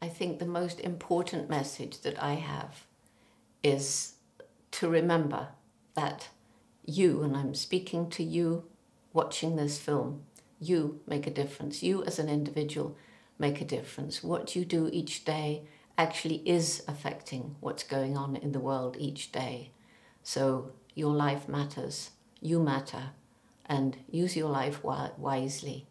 I think the most important message that I have is to remember that you, and I'm speaking to you watching this film, you make a difference. You as an individual make a difference. What you do each day actually is affecting what's going on in the world each day. So your life matters, you matter, and use your life wisely.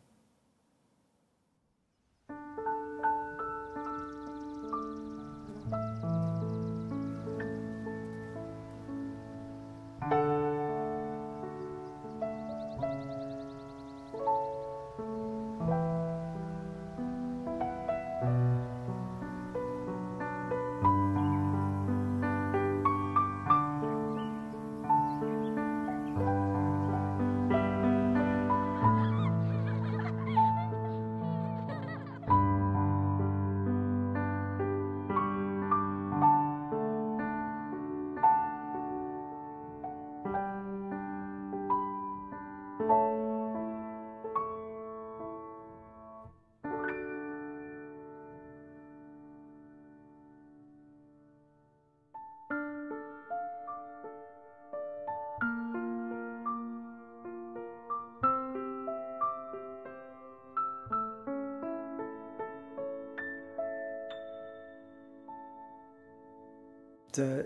The uh,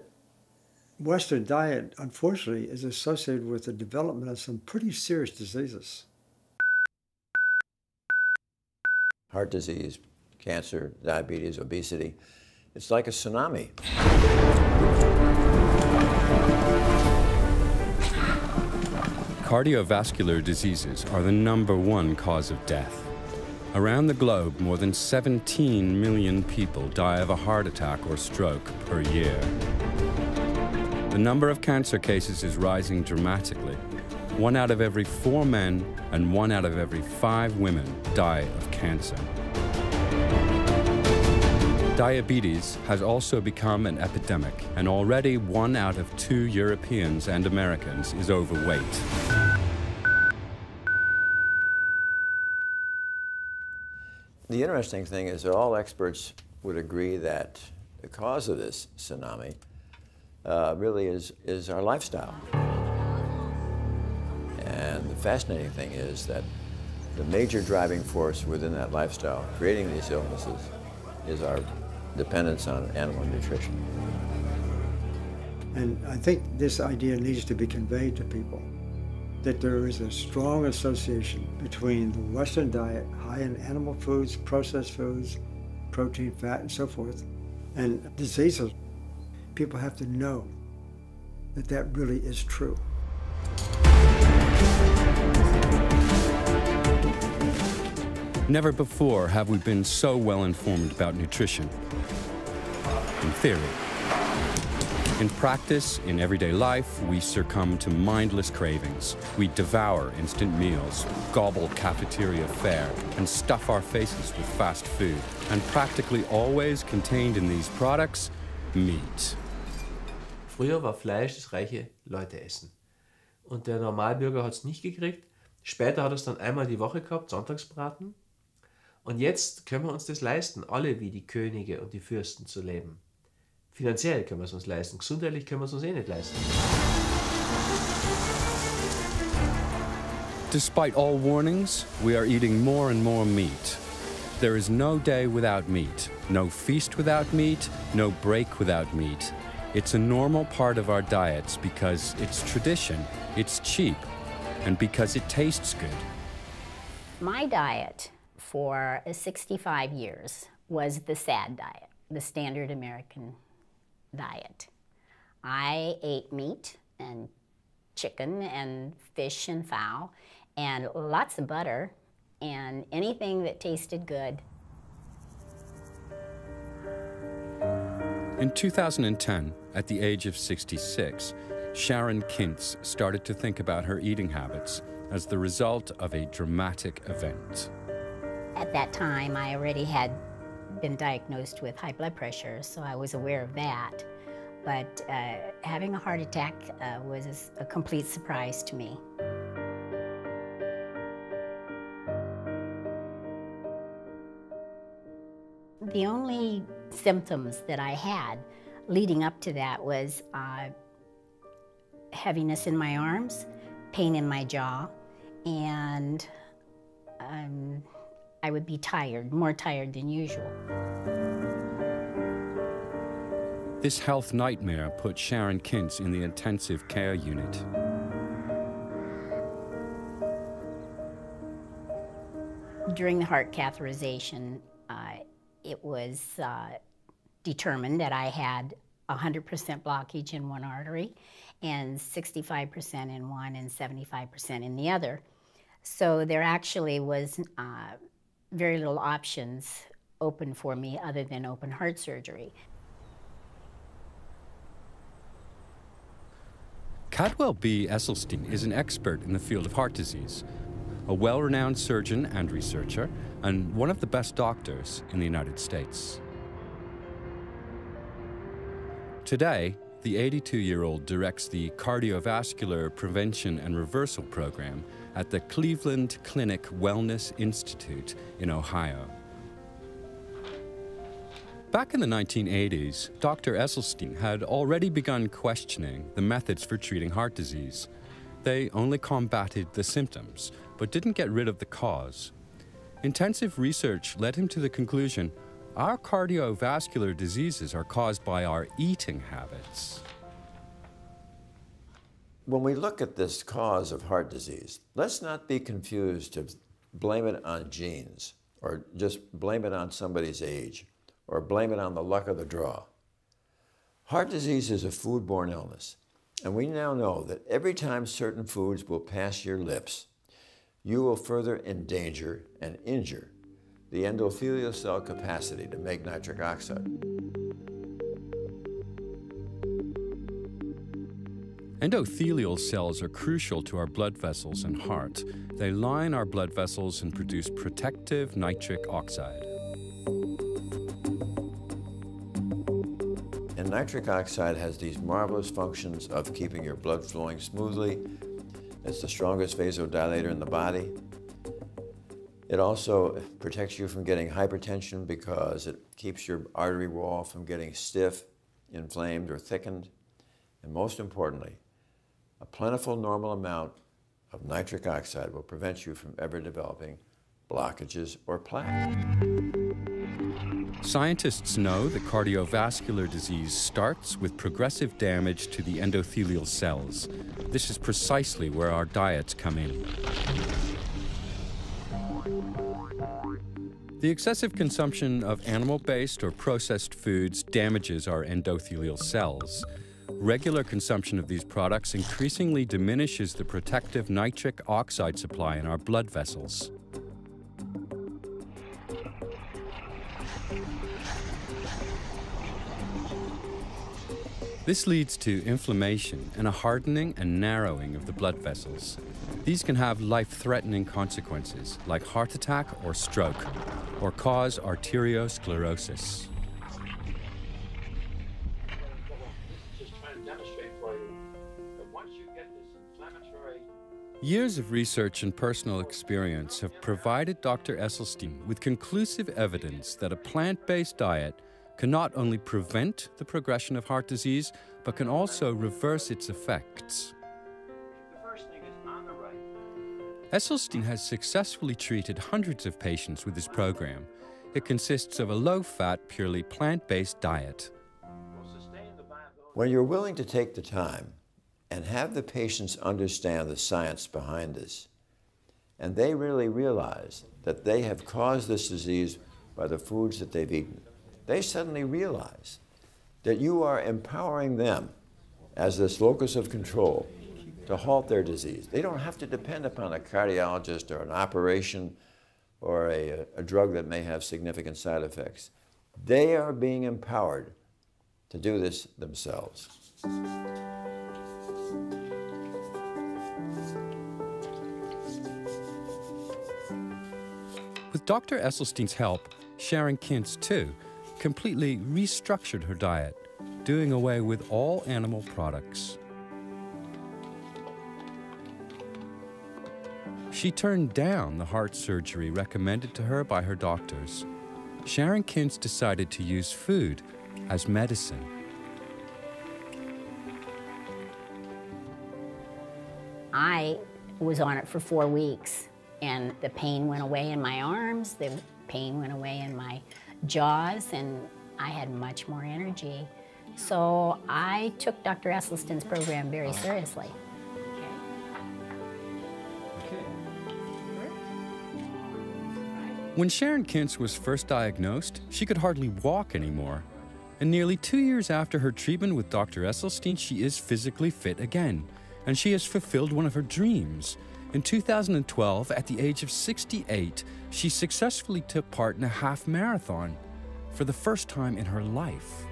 Western diet, unfortunately, is associated with the development of some pretty serious diseases. Heart disease, cancer, diabetes, obesity. It's like a tsunami. Cardiovascular diseases are the number one cause of death. Around the globe, more than 17 million people die of a heart attack or stroke per year. The number of cancer cases is rising dramatically. One out of every four men and one out of every five women die of cancer. Diabetes has also become an epidemic, and already one out of two Europeans and Americans is overweight. The interesting thing is that all experts would agree that the cause of this tsunami uh, really is, is our lifestyle. And the fascinating thing is that the major driving force within that lifestyle, creating these illnesses, is our dependence on animal nutrition. And I think this idea needs to be conveyed to people that there is a strong association between the Western diet, high in animal foods, processed foods, protein, fat, and so forth, and diseases. People have to know that that really is true. Never before have we been so well informed about nutrition. In theory, in practice, in everyday life, we succumb to mindless cravings. We devour instant meals, gobble cafeteria fare, and stuff our faces with fast food. And practically always contained in these products, meat. Früher war Fleisch das reiche Leute essen. Und der Normalbürger hat es nicht gekriegt. Später hat er es dann einmal die Woche gehabt, Sonntagsbraten. Und jetzt können wir uns das leisten, alle wie die Könige und die Fürsten zu leben. Finanziell können wir es uns leisten, gesundheitlich können wir es uns eh nicht leisten. Despite all warnings, we are eating more and more meat. There is no day without meat, no feast without meat, no break without meat. It's a normal part of our diets because it's tradition, it's cheap, and because it tastes good. My diet for 65 years was the SAD diet, the standard American diet. I ate meat and chicken and fish and fowl and lots of butter and anything that tasted good. In 2010, at the age of 66, Sharon Kintz started to think about her eating habits as the result of a dramatic event. At that time, I already had been diagnosed with high blood pressure, so I was aware of that. But uh, having a heart attack uh, was a complete surprise to me. The only symptoms that I had leading up to that was uh, heaviness in my arms, pain in my jaw, and um, I would be tired, more tired than usual. This health nightmare put Sharon Kintz in the intensive care unit. During the heart catheterization, uh, it was uh, determined that I had 100% blockage in one artery and 65% in one and 75% in the other. So there actually was uh, very little options open for me other than open heart surgery. Caldwell B. Esselstyn is an expert in the field of heart disease, a well renowned surgeon and researcher, and one of the best doctors in the United States. Today, the 82 year old directs the Cardiovascular Prevention and Reversal Program at the Cleveland Clinic Wellness Institute in Ohio. Back in the 1980s, Dr. Esselstyn had already begun questioning the methods for treating heart disease. They only combated the symptoms, but didn't get rid of the cause. Intensive research led him to the conclusion our cardiovascular diseases are caused by our eating habits. When we look at this cause of heart disease, let's not be confused to blame it on genes or just blame it on somebody's age or blame it on the luck of the draw. Heart disease is a foodborne illness, and we now know that every time certain foods will pass your lips, you will further endanger and injure the endothelial cell capacity to make nitric oxide. Endothelial cells are crucial to our blood vessels and heart. They line our blood vessels and produce protective nitric oxide. And nitric oxide has these marvelous functions of keeping your blood flowing smoothly. It's the strongest vasodilator in the body. It also protects you from getting hypertension because it keeps your artery wall from getting stiff, inflamed, or thickened. And most importantly, a plentiful normal amount of nitric oxide will prevent you from ever developing blockages or plaque. Scientists know that cardiovascular disease starts with progressive damage to the endothelial cells. This is precisely where our diets come in. The excessive consumption of animal-based or processed foods damages our endothelial cells. Regular consumption of these products increasingly diminishes the protective nitric oxide supply in our blood vessels. This leads to inflammation and a hardening and narrowing of the blood vessels. These can have life-threatening consequences, like heart attack or stroke, or cause arteriosclerosis. Years of research and personal experience have provided Dr. Esselstyn with conclusive evidence that a plant-based diet can not only prevent the progression of heart disease, but can also reverse its effects. Esselstyn has successfully treated hundreds of patients with his program. It consists of a low fat, purely plant based diet. When you're willing to take the time and have the patients understand the science behind this, and they really realize that they have caused this disease by the foods that they've eaten, they suddenly realize that you are empowering them as this locus of control to halt their disease. They don't have to depend upon a cardiologist or an operation or a, a drug that may have significant side effects. They are being empowered to do this themselves. Dr. Esselstyn's help, Sharon Kintz, too, completely restructured her diet, doing away with all animal products. She turned down the heart surgery recommended to her by her doctors. Sharon Kintz decided to use food as medicine. I was on it for four weeks, and the pain went away in my arms, the pain went away in my jaws, and I had much more energy. So I took Dr. Esselstyn's program very oh. seriously. When Sharon Kintz was first diagnosed, she could hardly walk anymore. And nearly two years after her treatment with Dr. Esselstyn, she is physically fit again, and she has fulfilled one of her dreams. In 2012, at the age of 68, she successfully took part in a half marathon for the first time in her life.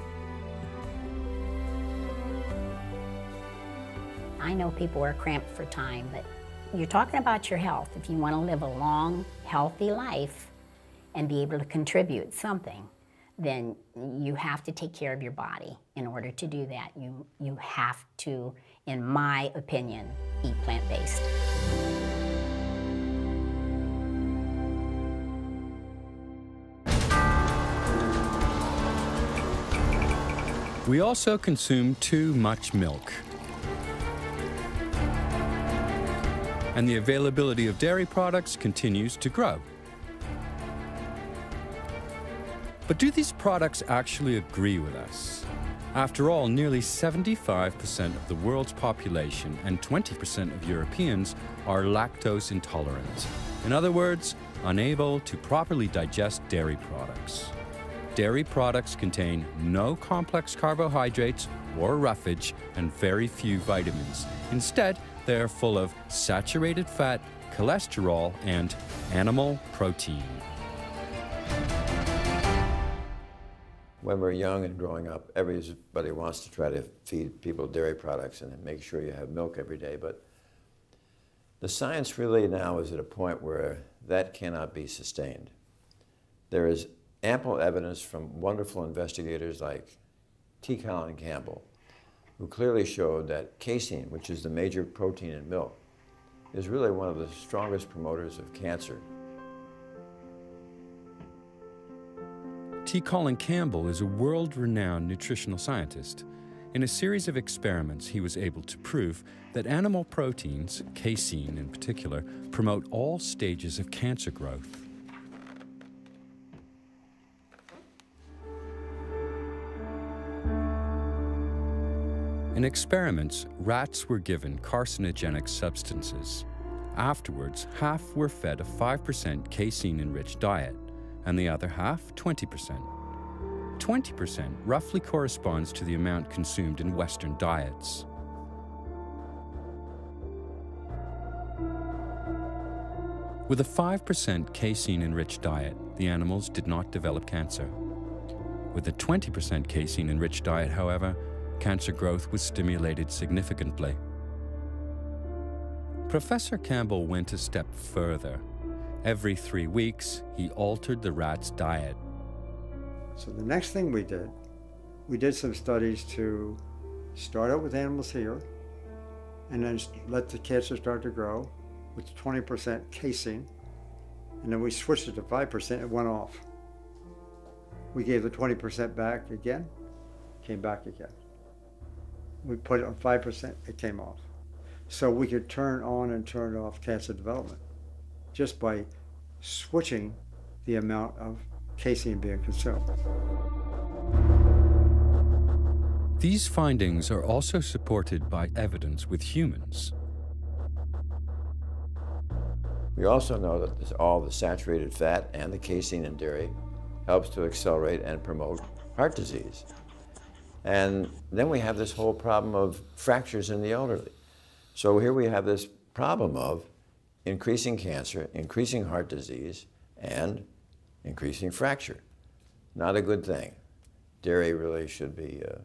I know people are cramped for time, but you're talking about your health. If you want to live a long, healthy life and be able to contribute something, then you have to take care of your body. In order to do that, you, you have to, in my opinion, eat plant-based. We also consume too much milk. And the availability of dairy products continues to grow. But do these products actually agree with us? After all, nearly 75% of the world's population and 20% of Europeans are lactose intolerant. In other words, unable to properly digest dairy products. Dairy products contain no complex carbohydrates or roughage and very few vitamins. Instead, they are full of saturated fat, cholesterol, and animal protein. When we're young and growing up, everybody wants to try to feed people dairy products and make sure you have milk every day. But the science really now is at a point where that cannot be sustained. There is ample evidence from wonderful investigators like T. Colin Campbell, who clearly showed that casein, which is the major protein in milk, is really one of the strongest promoters of cancer. T. Colin Campbell is a world-renowned nutritional scientist. In a series of experiments, he was able to prove that animal proteins, casein in particular, promote all stages of cancer growth. In experiments, rats were given carcinogenic substances. Afterwards, half were fed a 5% casein-enriched diet, and the other half 20%. 20% roughly corresponds to the amount consumed in Western diets. With a 5% casein-enriched diet, the animals did not develop cancer. With a 20% casein-enriched diet, however, cancer growth was stimulated significantly. Professor Campbell went a step further. Every three weeks, he altered the rat's diet. So the next thing we did, we did some studies to start out with animals here and then let the cancer start to grow with 20% casein. And then we switched it to 5%, it went off. We gave the 20% back again, came back again we put it on 5%, it came off. So we could turn on and turn off cancer development just by switching the amount of casein being consumed. These findings are also supported by evidence with humans. We also know that all the saturated fat and the casein in dairy helps to accelerate and promote heart disease. And then we have this whole problem of fractures in the elderly. So here we have this problem of increasing cancer, increasing heart disease, and increasing fracture. Not a good thing. Dairy really should be, uh,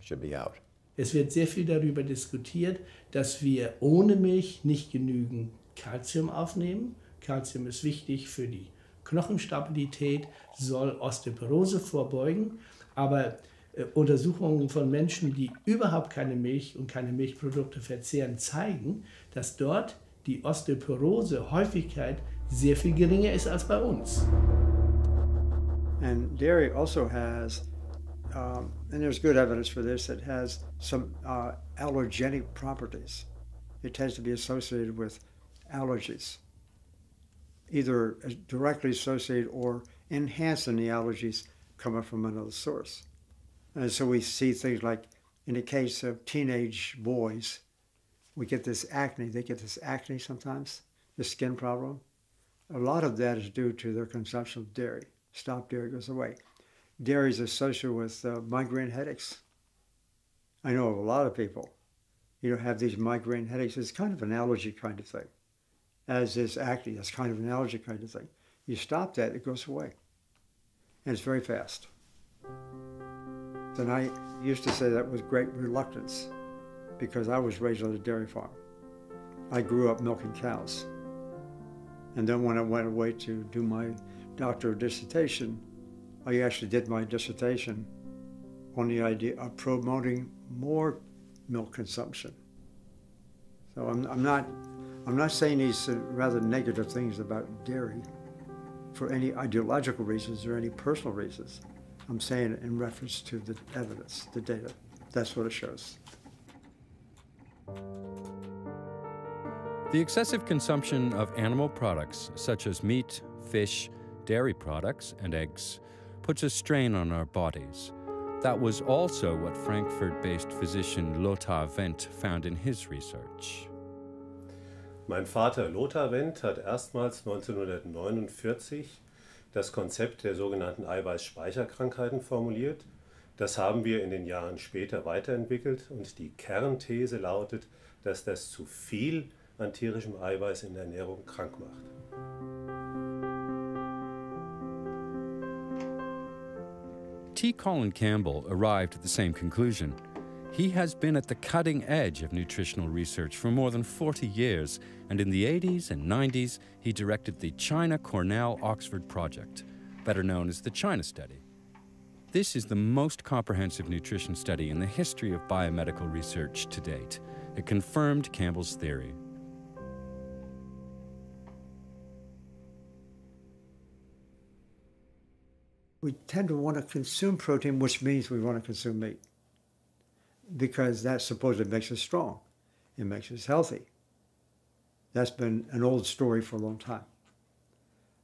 should be out. Es wird sehr viel darüber diskutiert, dass wir ohne Milch nicht genügend Kalzium aufnehmen. Kalzium ist wichtig für die Knochenstabilität, soll Osteoporose vorbeugen, aber äh, Untersuchungen von Menschen, die überhaupt keine Milch und keine Milchprodukte verzehren, zeigen, dass dort die Osteoporose-Häufigkeit sehr viel geringer ist als bei uns. And dairy also has, um, and there's good evidence for this, it has some uh, allergenic properties. It tends to be associated with allergies, either directly associated or enhancing the allergies coming from another source. And so we see things like in the case of teenage boys, we get this acne. They get this acne sometimes, the skin problem. A lot of that is due to their consumption of dairy. Stop dairy goes away. Dairy is associated with uh, migraine headaches. I know of a lot of people, you know, have these migraine headaches. It's kind of an allergy kind of thing, as is acne. That's kind of an allergy kind of thing. You stop that, it goes away, and it's very fast. And I used to say that with great reluctance because I was raised on a dairy farm. I grew up milking cows. And then when I went away to do my doctoral dissertation, I actually did my dissertation on the idea of promoting more milk consumption. So I'm, I'm not, I'm not saying these rather negative things about dairy for any ideological reasons or any personal reasons. I'm saying it in reference to the evidence, the data. That's what it shows. The excessive consumption of animal products, such as meat, fish, dairy products, and eggs, puts a strain on our bodies. That was also what Frankfurt based physician Lothar Wendt found in his research. Mein Vater Lothar Wendt hat erstmals 1949 das Konzept der sogenannten Eiweißspeicherkrankheiten formuliert. Das haben wir in den Jahren später weiterentwickelt und die Kernthese lautet, dass das zu viel an tierischem Eiweiß in der Ernährung krank macht. T. Colin Campbell arrived at the same conclusion. He has been at the cutting edge of nutritional research for more than 40 years, and in the 80s and 90s, he directed the China Cornell Oxford Project, better known as the China Study. This is the most comprehensive nutrition study in the history of biomedical research to date. It confirmed Campbell's theory. We tend to want to consume protein, which means we want to consume meat because that supposedly makes us strong. It makes us healthy. That's been an old story for a long time.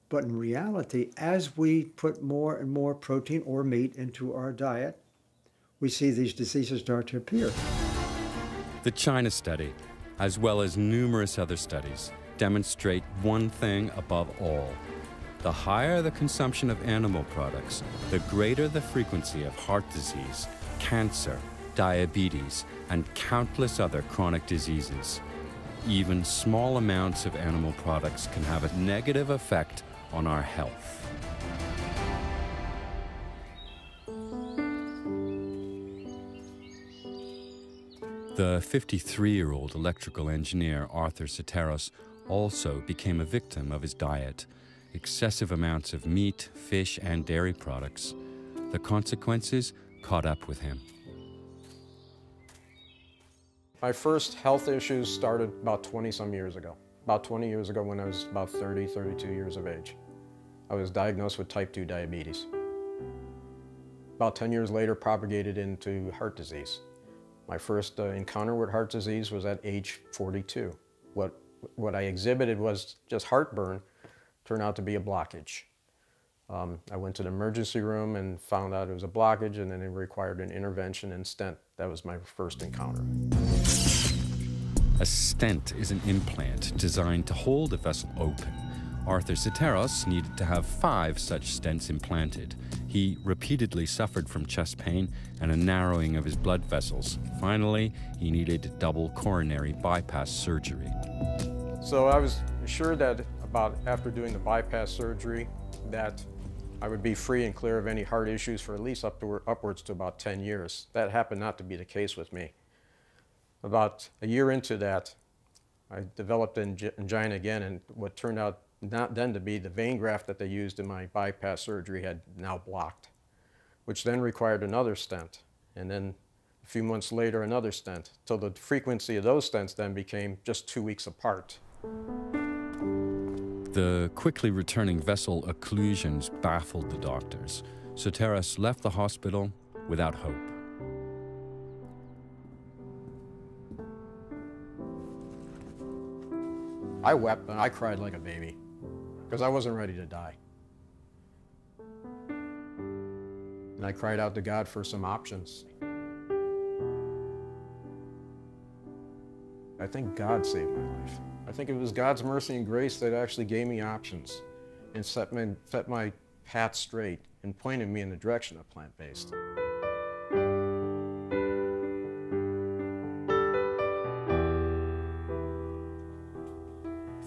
But in reality, as we put more and more protein or meat into our diet, we see these diseases start to appear. The China study, as well as numerous other studies, demonstrate one thing above all. The higher the consumption of animal products, the greater the frequency of heart disease, cancer, diabetes, and countless other chronic diseases. Even small amounts of animal products can have a negative effect on our health. The 53 year old electrical engineer Arthur Soteros also became a victim of his diet excessive amounts of meat, fish, and dairy products. The consequences caught up with him. My first health issues started about 20 some years ago. About 20 years ago when I was about 30, 32 years of age. I was diagnosed with type 2 diabetes. About 10 years later, propagated into heart disease. My first uh, encounter with heart disease was at age 42. What, what I exhibited was just heartburn, turned out to be a blockage. Um, I went to the emergency room and found out it was a blockage and then it required an intervention and stent. That was my first encounter. A stent is an implant designed to hold a vessel open. Arthur Soteros needed to have five such stents implanted. He repeatedly suffered from chest pain and a narrowing of his blood vessels. Finally, he needed double coronary bypass surgery. So I was assured that about after doing the bypass surgery that I would be free and clear of any heart issues for at least up to, upwards to about 10 years. That happened not to be the case with me. About a year into that, I developed angina again, and what turned out not then to be the vein graft that they used in my bypass surgery had now blocked, which then required another stent, and then a few months later another stent, till the frequency of those stents then became just two weeks apart. The quickly returning vessel occlusions baffled the doctors. Soteros left the hospital without hope. I wept and I cried like a baby because I wasn't ready to die. And I cried out to God for some options. I think God saved my life. I think it was God's mercy and grace that actually gave me options and set my, set my path straight and pointed me in the direction of plant-based.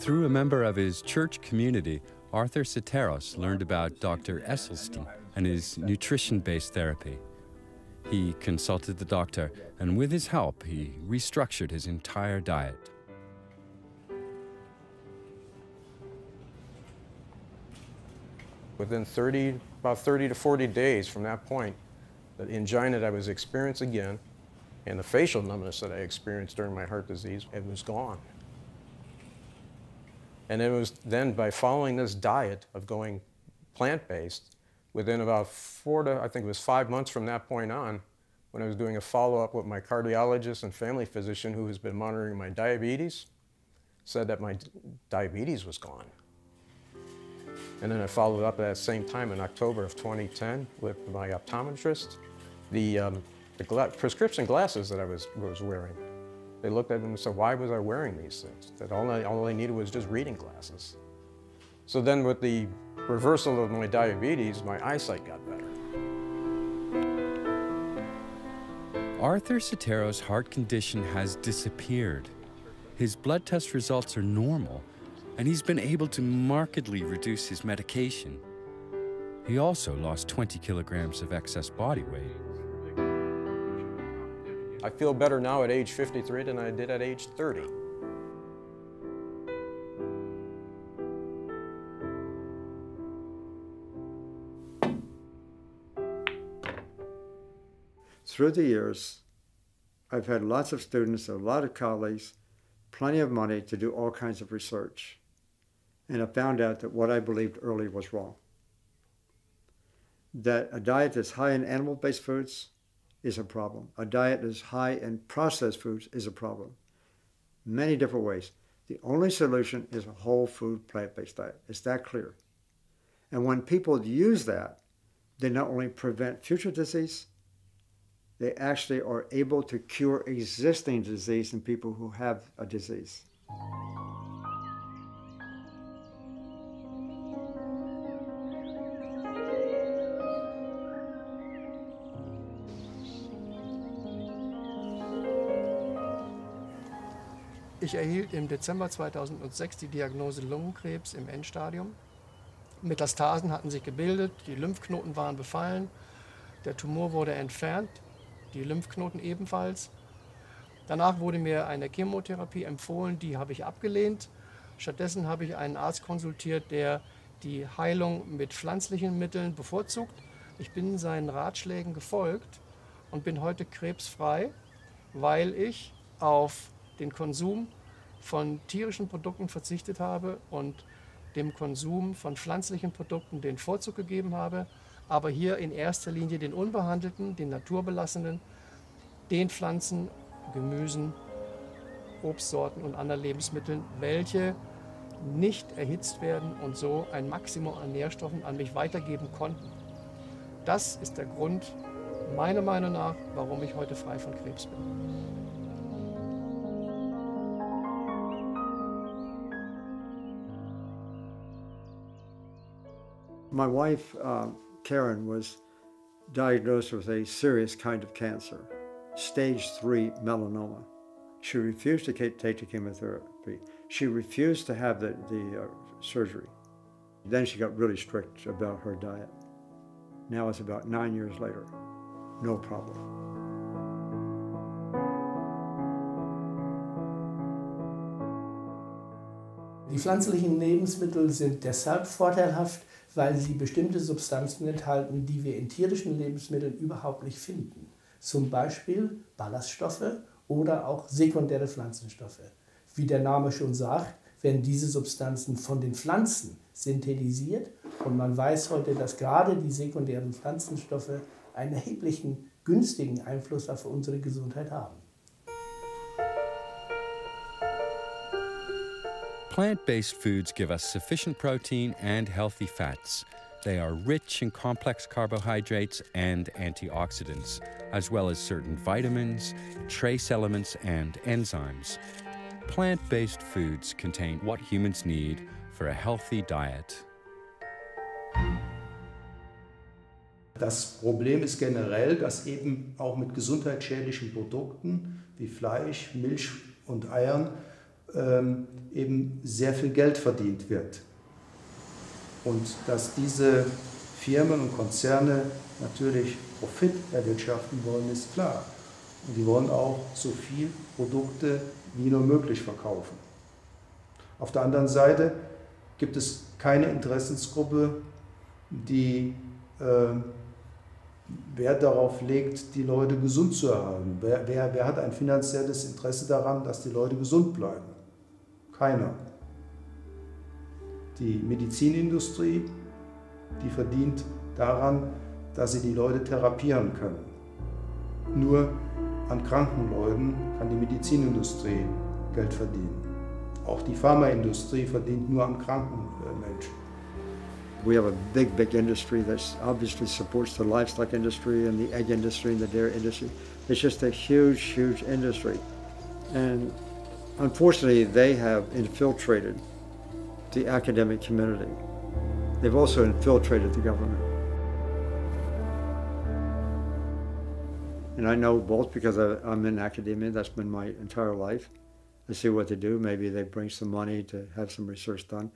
Through a member of his church community, Arthur Soteros learned about Dr. Esselstyn and his nutrition based therapy. He consulted the doctor, and with his help, he restructured his entire diet. Within 30, about 30 to 40 days from that point, the angina that I was experiencing again and the facial numbness that I experienced during my heart disease, it was gone. And it was then by following this diet of going plant-based, within about four to, I think it was five months from that point on, when I was doing a follow-up with my cardiologist and family physician who has been monitoring my diabetes, said that my diabetes was gone. And then I followed up at that same time in October of 2010 with my optometrist. The, um, the gla prescription glasses that I was, was wearing they looked at them and said, why was I wearing these things? That all I, all I needed was just reading glasses. So then with the reversal of my diabetes, my eyesight got better. Arthur Soteros' heart condition has disappeared. His blood test results are normal, and he's been able to markedly reduce his medication. He also lost 20 kilograms of excess body weight. I feel better now at age 53 than I did at age 30. Through the years, I've had lots of students, a lot of colleagues, plenty of money to do all kinds of research. And I found out that what I believed early was wrong. That a diet that's high in animal-based foods is a problem. A diet that's high in processed foods is a problem. Many different ways. The only solution is a whole food plant-based diet. It's that clear. And when people use that, they not only prevent future disease, they actually are able to cure existing disease in people who have a disease. Ich erhielt im Dezember 2006 die Diagnose Lungenkrebs im Endstadium. Metastasen hatten sich gebildet, die Lymphknoten waren befallen, der Tumor wurde entfernt, die Lymphknoten ebenfalls. Danach wurde mir eine Chemotherapie empfohlen, die habe ich abgelehnt. Stattdessen habe ich einen Arzt konsultiert, der die Heilung mit pflanzlichen Mitteln bevorzugt. Ich bin seinen Ratschlägen gefolgt und bin heute krebsfrei, weil ich auf den Konsum von tierischen Produkten verzichtet habe und dem Konsum von pflanzlichen Produkten den Vorzug gegeben habe, aber hier in erster Linie den unbehandelten, den naturbelassenen, den Pflanzen, Gemüsen, Obstsorten und anderen Lebensmitteln, welche nicht erhitzt werden und so ein Maximum an Nährstoffen an mich weitergeben konnten. Das ist der Grund, meiner Meinung nach, warum ich heute frei von Krebs bin. My wife, uh, Karen, was diagnosed with a serious kind of cancer, stage three melanoma. She refused to take the chemotherapy. She refused to have the, the uh, surgery. Then she got really strict about her diet. Now it's about nine years later. No problem. Die pflanzlichen Lebensmittel sind deshalb vorteilhaft, weil sie bestimmte Substanzen enthalten, die wir in tierischen Lebensmitteln überhaupt nicht finden. Zum Beispiel Ballaststoffe oder auch sekundäre Pflanzenstoffe. Wie der Name schon sagt, werden diese Substanzen von den Pflanzen synthetisiert Und man weiß heute, dass gerade die sekundären Pflanzenstoffe einen erheblichen günstigen Einfluss auf unsere Gesundheit haben. Plant-based foods give us sufficient protein and healthy fats. They are rich in complex carbohydrates and antioxidants, as well as certain vitamins, trace elements, and enzymes. Plant-based foods contain what humans need for a healthy diet. Das Problem ist generell, dass eben auch mit gesundheitsschädlichen Produkten wie Fleisch, Milch und Eiern ähm, eben sehr viel Geld verdient wird. Und dass diese Firmen und Konzerne natürlich Profit erwirtschaften wollen, ist klar. Und die wollen auch so viel Produkte wie nur möglich verkaufen. Auf der anderen Seite gibt es keine Interessensgruppe, die äh, Wert darauf legt, die Leute gesund zu erhalten. Wer, wer, wer hat ein finanzielles Interesse daran, dass die Leute gesund bleiben? Keiner. Die Medizinindustrie, die verdient daran, dass sie die Leute therapieren können. Nur an kranken Leuten kann die Medizinindustrie Geld verdienen. Auch die Pharmaindustrie verdient nur an kranken äh, Menschen. We have a big, big industry that obviously supports the livestock industry and the egg industry and the dairy industry. It's just a huge, huge industry. And Unfortunately, they have infiltrated the academic community. They've also infiltrated the government. And I know both because I'm in academia, that's been my entire life. I see what they do. Maybe they bring some money to have some research done.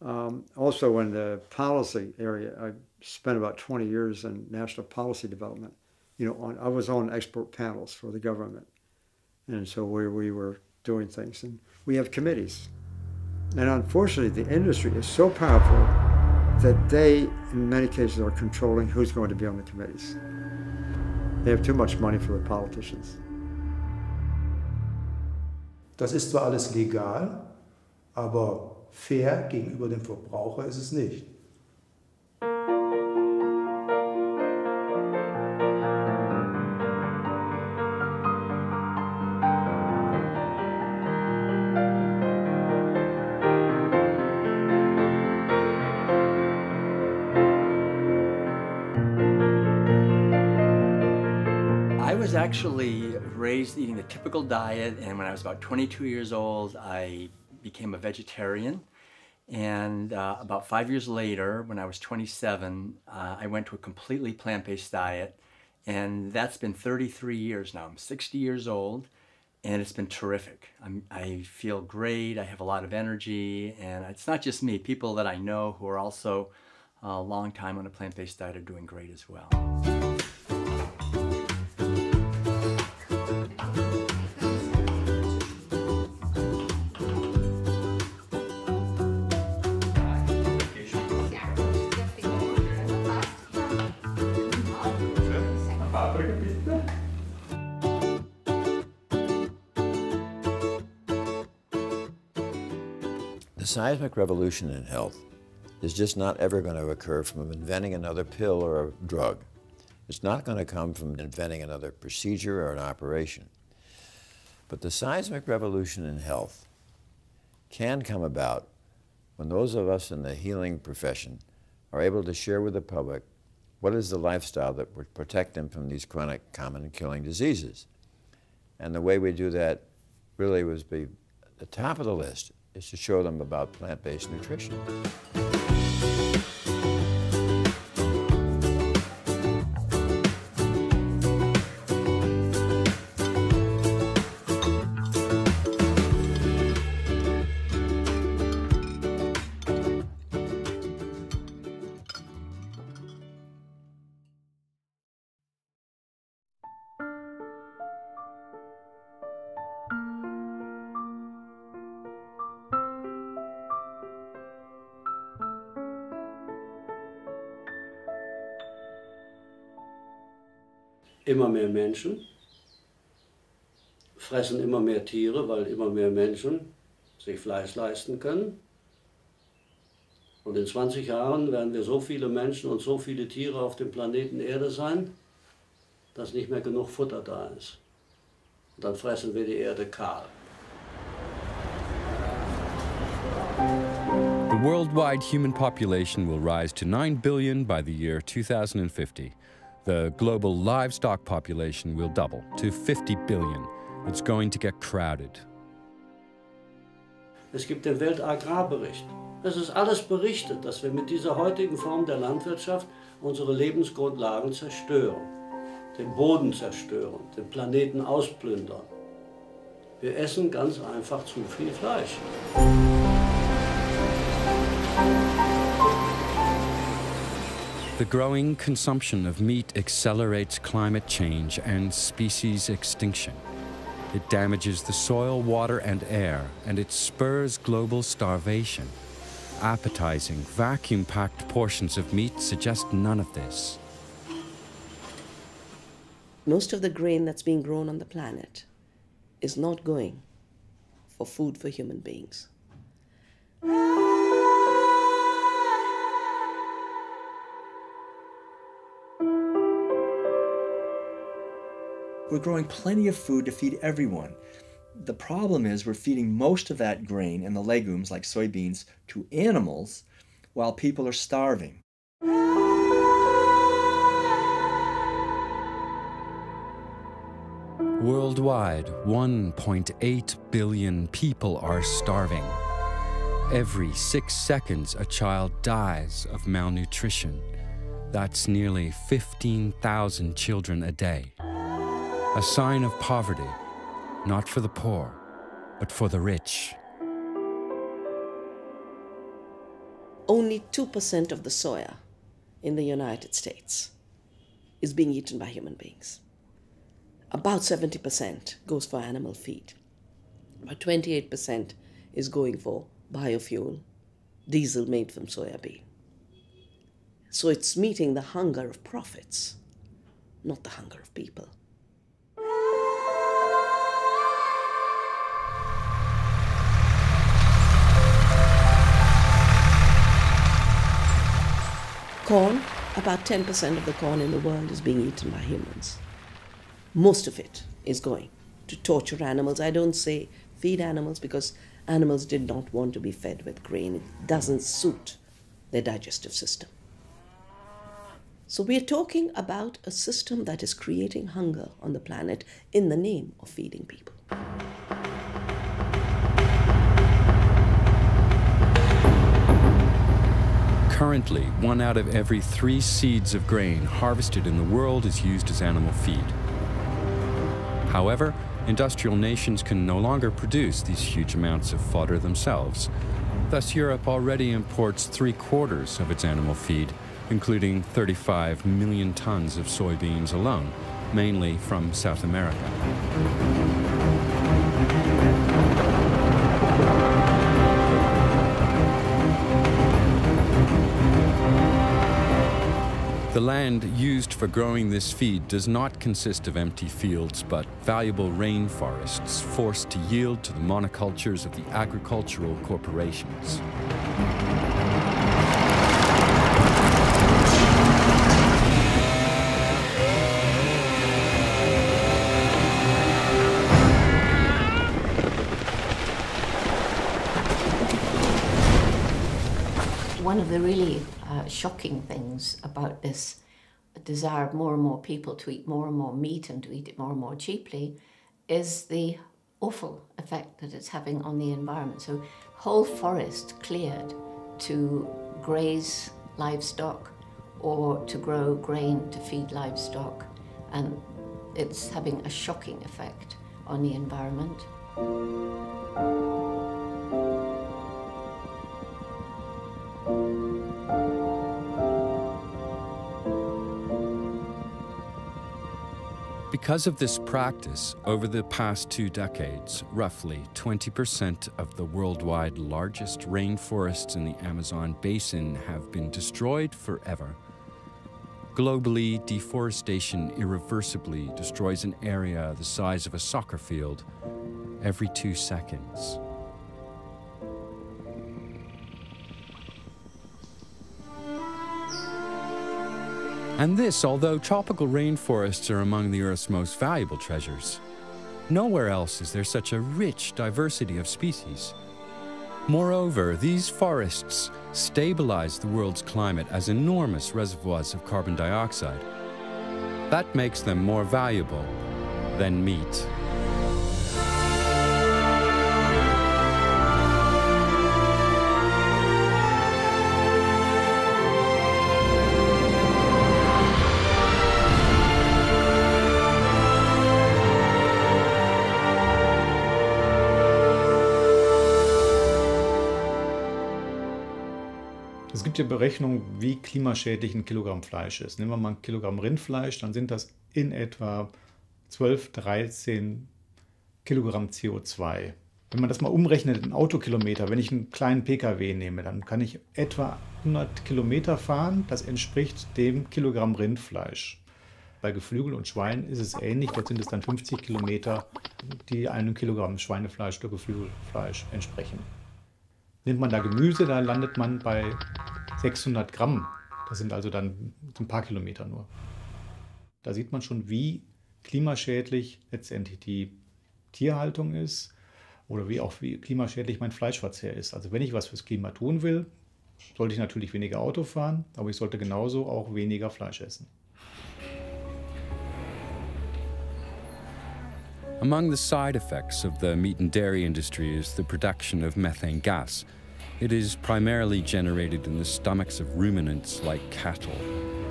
Um, also in the policy area, I spent about 20 years in national policy development. You know, on, I was on expert panels for the government. And so we, we were doing things. And we have committees. And unfortunately, the industry is so powerful that they, in many cases, are controlling who's going to be on the committees. They have too much money for the politicians. Das ist zwar alles legal, aber fair gegenüber dem Verbraucher ist es nicht. Actually raised eating the typical diet, and when I was about 22 years old, I became a vegetarian. And uh, about five years later, when I was 27, uh, I went to a completely plant based diet. And that's been 33 years now. I'm 60 years old, and it's been terrific. I'm, I feel great. I have a lot of energy. And it's not just me, people that I know who are also a long time on a plant based diet are doing great as well. Seismic revolution in health is just not ever going to occur from inventing another pill or a drug. It's not going to come from inventing another procedure or an operation. But the seismic revolution in health can come about when those of us in the healing profession are able to share with the public what is the lifestyle that would protect them from these chronic, common, killing diseases. And the way we do that really was be at the top of the list is to show them about plant-based nutrition. Menschen fressen immer mehr Tiere, weil immer mehr Menschen sich Fleisch leisten können. Und in 20 Jahren werden wir so viele Menschen und so viele Tiere auf dem Planeten Erde sein, dass nicht mehr genug Futter da ist. Und dann fressen wir die Erde kahl. The worldwide human population will rise to 9 billion by the year 2050. The global livestock population will double to 50 billion. It's going to get crowded. Es gibt den Weltagrarbericht. Es ist alles berichtet, dass wir mit dieser heutigen Form der Landwirtschaft unsere Lebensgrundlagen zerstören, den Boden zerstören, den Planeten ausplündern. Wir essen ganz einfach zu viel Fleisch. The growing consumption of meat accelerates climate change and species extinction. It damages the soil, water, and air, and it spurs global starvation. Appetizing, vacuum packed portions of meat suggest none of this. Most of the grain that's being grown on the planet is not going for food for human beings. We're growing plenty of food to feed everyone. The problem is we're feeding most of that grain and the legumes, like soybeans, to animals while people are starving. Worldwide, 1.8 billion people are starving. Every six seconds, a child dies of malnutrition. That's nearly 15,000 children a day. A sign of poverty, not for the poor, but for the rich. Only 2% of the soya in the United States is being eaten by human beings. About 70% goes for animal feed. About 28% is going for biofuel, diesel made from soya bean. So it's meeting the hunger of profits, not the hunger of people. Corn, about 10% of the corn in the world is being eaten by humans. Most of it is going to torture animals. I don't say feed animals because animals did not want to be fed with grain. It doesn't suit their digestive system. So we're talking about a system that is creating hunger on the planet in the name of feeding people. Currently, one out of every three seeds of grain harvested in the world is used as animal feed. However, industrial nations can no longer produce these huge amounts of fodder themselves. Thus, Europe already imports three quarters of its animal feed, including 35 million tons of soybeans alone, mainly from South America. The land used for growing this feed does not consist of empty fields, but valuable rainforests forced to yield to the monocultures of the agricultural corporations. The really uh, shocking things about this desire of more and more people to eat more and more meat and to eat it more and more cheaply is the awful effect that it's having on the environment. So, whole forest cleared to graze livestock or to grow grain to feed livestock, and it's having a shocking effect on the environment. Because of this practice, over the past two decades, roughly 20% of the worldwide largest rainforests in the Amazon basin have been destroyed forever. Globally, deforestation irreversibly destroys an area the size of a soccer field every two seconds. And this, although tropical rainforests are among the Earth's most valuable treasures. Nowhere else is there such a rich diversity of species. Moreover, these forests stabilize the world's climate as enormous reservoirs of carbon dioxide. That makes them more valuable than meat. Ja Berechnungen, wie klimaschädlich ein Kilogramm Fleisch ist. Nehmen wir mal ein Kilogramm Rindfleisch, dann sind das in etwa 12, 13 Kilogramm CO2. Wenn man das mal umrechnet in Autokilometer, wenn ich einen kleinen Pkw nehme, dann kann ich etwa 100 Kilometer fahren. Das entspricht dem Kilogramm Rindfleisch. Bei Geflügel und Schwein ist es ähnlich. Dort sind es dann 50 Kilometer, die einem Kilogramm Schweinefleisch oder Geflügelfleisch entsprechen. Nimmt man da Gemüse, da landet man bei 600 Gramm. Das sind also dann ein paar Kilometer nur. Da sieht man schon, wie klimaschädlich letztendlich die Tierhaltung ist oder wie auch wie klimaschädlich mein Fleischverzehr ist. Also wenn ich was fürs Klima tun will, sollte ich natürlich weniger Auto fahren, aber ich sollte genauso auch weniger Fleisch essen. Among the side effects of the meat and dairy industry is the production of methane gas. It is primarily generated in the stomachs of ruminants like cattle.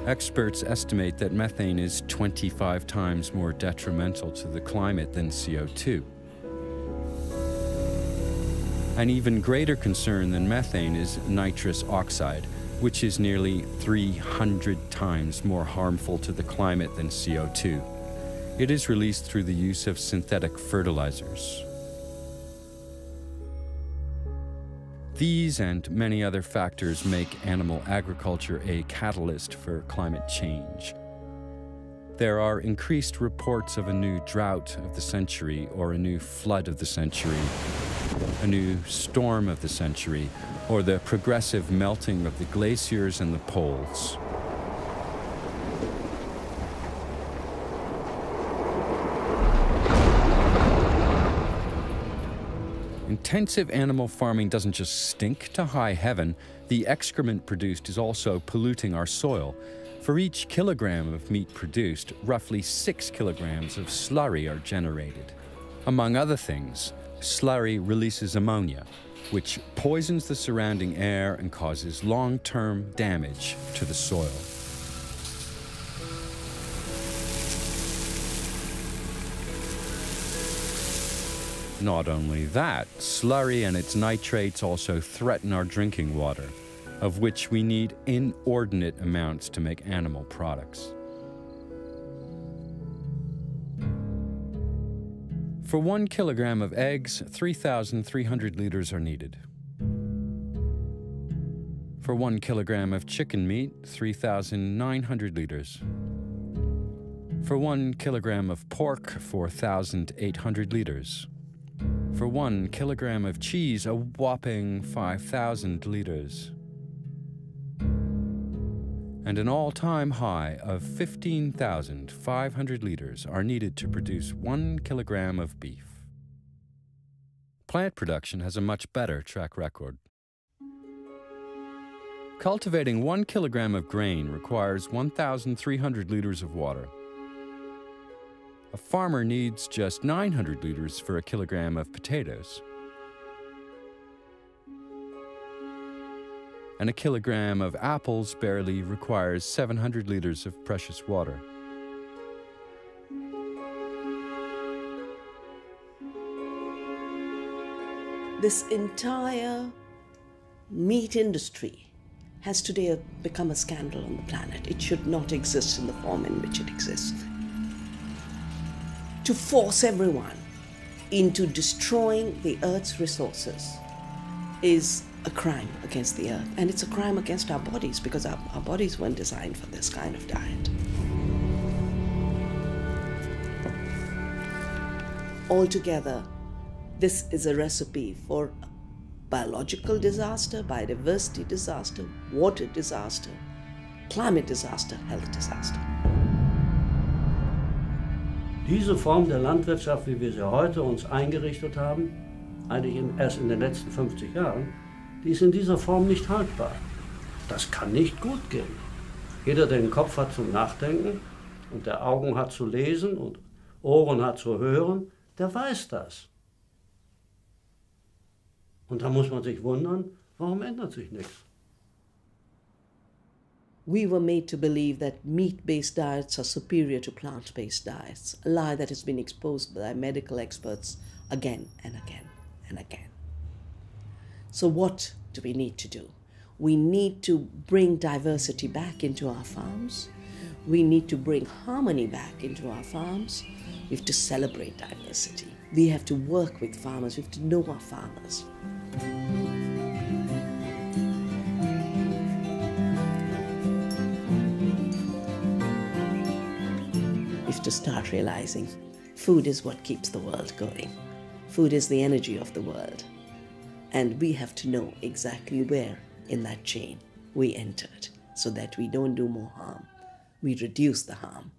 Experts estimate that methane is 25 times more detrimental to the climate than CO2. An even greater concern than methane is nitrous oxide, which is nearly 300 times more harmful to the climate than CO2. It is released through the use of synthetic fertilizers. These and many other factors make animal agriculture a catalyst for climate change. There are increased reports of a new drought of the century or a new flood of the century, a new storm of the century, or the progressive melting of the glaciers and the poles. Intensive animal farming doesn't just stink to high heaven, the excrement produced is also polluting our soil. For each kilogram of meat produced, roughly six kilograms of slurry are generated. Among other things, slurry releases ammonia, which poisons the surrounding air and causes long term damage to the soil. Not only that, slurry and its nitrates also threaten our drinking water, of which we need inordinate amounts to make animal products. For one kilogram of eggs, 3,300 liters are needed. For one kilogram of chicken meat, 3,900 liters. For one kilogram of pork, 4,800 liters. For one kilogram of cheese, a whopping 5,000 liters. And an all time high of 15,500 liters are needed to produce one kilogram of beef. Plant production has a much better track record. Cultivating one kilogram of grain requires 1,300 liters of water. A farmer needs just 900 liters for a kilogram of potatoes. And a kilogram of apples barely requires 700 liters of precious water. This entire meat industry has today become a scandal on the planet. It should not exist in the form in which it exists to force everyone into destroying the earth's resources is a crime against the earth. And it's a crime against our bodies because our, our bodies weren't designed for this kind of diet. Altogether, this is a recipe for biological disaster, biodiversity disaster, water disaster, climate disaster, health disaster. Diese Form der Landwirtschaft, wie wir sie heute uns eingerichtet haben, eigentlich erst in den letzten 50 Jahren, die ist in dieser Form nicht haltbar. Das kann nicht gut gehen. Jeder, der den Kopf hat zum Nachdenken und der Augen hat zu lesen und Ohren hat zu hören, der weiß das. Und da muss man sich wundern, warum ändert sich nichts? We were made to believe that meat based diets are superior to plant based diets, a lie that has been exposed by medical experts again and again and again. So, what do we need to do? We need to bring diversity back into our farms. We need to bring harmony back into our farms. We have to celebrate diversity. We have to work with farmers. We have to know our farmers. To start realizing food is what keeps the world going. Food is the energy of the world. And we have to know exactly where in that chain we entered so that we don't do more harm. We reduce the harm.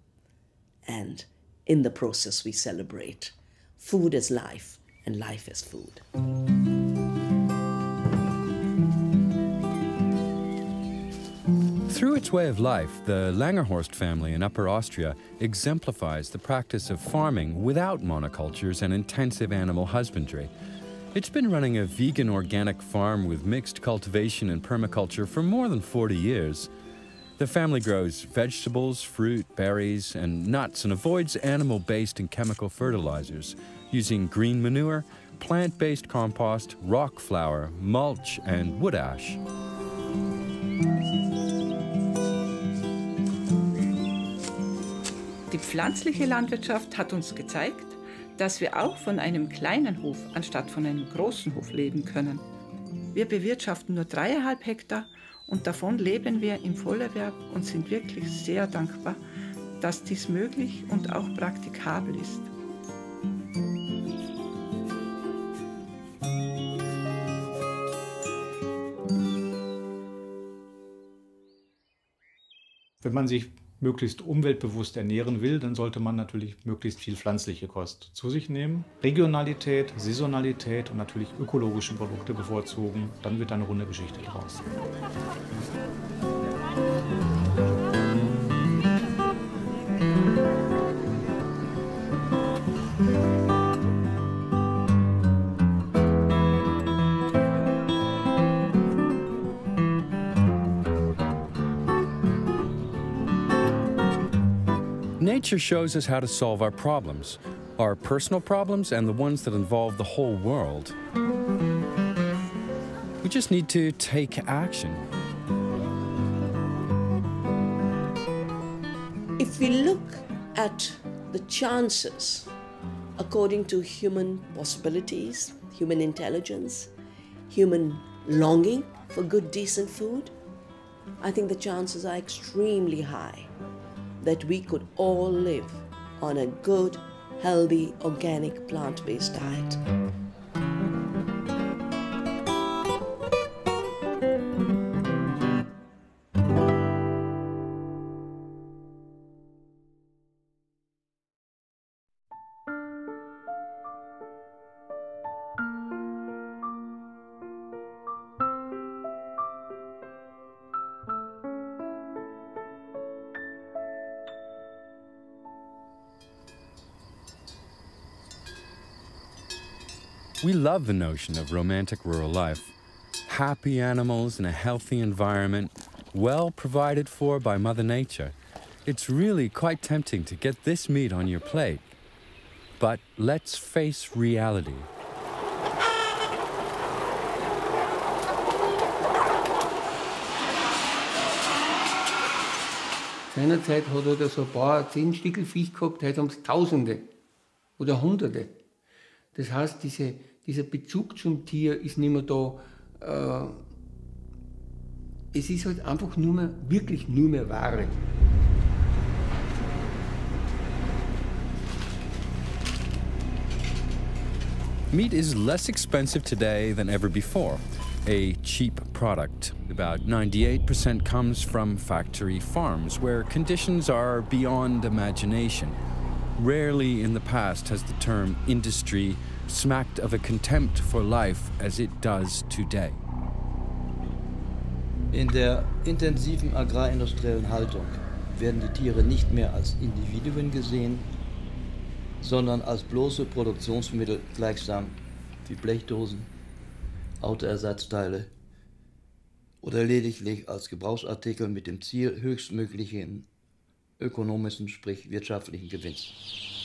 And in the process, we celebrate. Food is life, and life is food. Through its way of life, the Langerhorst family in Upper Austria exemplifies the practice of farming without monocultures and intensive animal husbandry. It's been running a vegan organic farm with mixed cultivation and permaculture for more than 40 years. The family grows vegetables, fruit, berries, and nuts and avoids animal based and chemical fertilizers, using green manure, plant based compost, rock flour, mulch, and wood ash. Die pflanzliche Landwirtschaft hat uns gezeigt, dass wir auch von einem kleinen Hof anstatt von einem großen Hof leben können. Wir bewirtschaften nur dreieinhalb Hektar und davon leben wir im Vollerwerb und sind wirklich sehr dankbar, dass dies möglich und auch praktikabel ist. Wenn man sich möglichst umweltbewusst ernähren will, dann sollte man natürlich möglichst viel pflanzliche Kost zu sich nehmen. Regionalität, Saisonalität und natürlich ökologische Produkte bevorzugen. Dann wird eine runde Geschichte draus. Nature shows us how to solve our problems, our personal problems and the ones that involve the whole world. We just need to take action. If we look at the chances according to human possibilities, human intelligence, human longing for good, decent food, I think the chances are extremely high that we could all live on a good, healthy, organic, plant based diet. We love the notion of romantic rural life. Happy animals in a healthy environment, well provided for by Mother Nature. It's really quite tempting to get this meat on your plate. But let's face reality. Seinerzeit hat er so ein paar zehn Stickel Viech gehabt, heute haben es Tausende oder Hunderte. Das heißt, diese, dieser Bezug zum Tier ist nicht mehr da. Äh, es ist halt einfach nur mehr, wirklich nur mehr Ware. Meat is less expensive today than ever before. a cheap product. About 98% comes from factory farms, where conditions are beyond imagination. Rarely in the past has the term industry smacked of a contempt for life as it does today. In der intensiven agrarindustriellen Haltung werden die Tiere nicht mehr als Individuen gesehen, sondern als bloße Produktionsmittel gleichsam wie Blechdosen, Autoersatzteile oder lediglich als Gebrauchsartikel mit dem Ziel höchstmöglichen ökonomischen, sprich wirtschaftlichen Gewinns.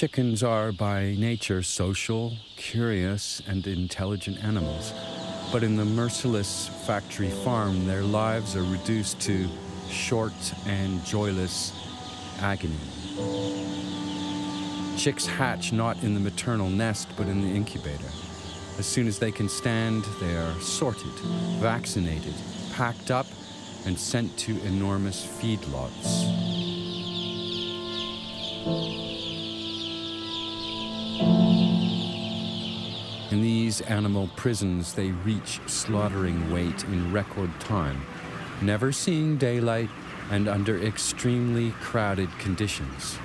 Chickens are by nature social, curious, and intelligent animals. But in the merciless factory farm, their lives are reduced to short and joyless agony. Chicks hatch not in the maternal nest, but in the incubator. As soon as they can stand, they are sorted, vaccinated, packed up, and sent to enormous feedlots. In these animal prisons, they reach slaughtering weight in record time, never seeing daylight and under extremely crowded conditions.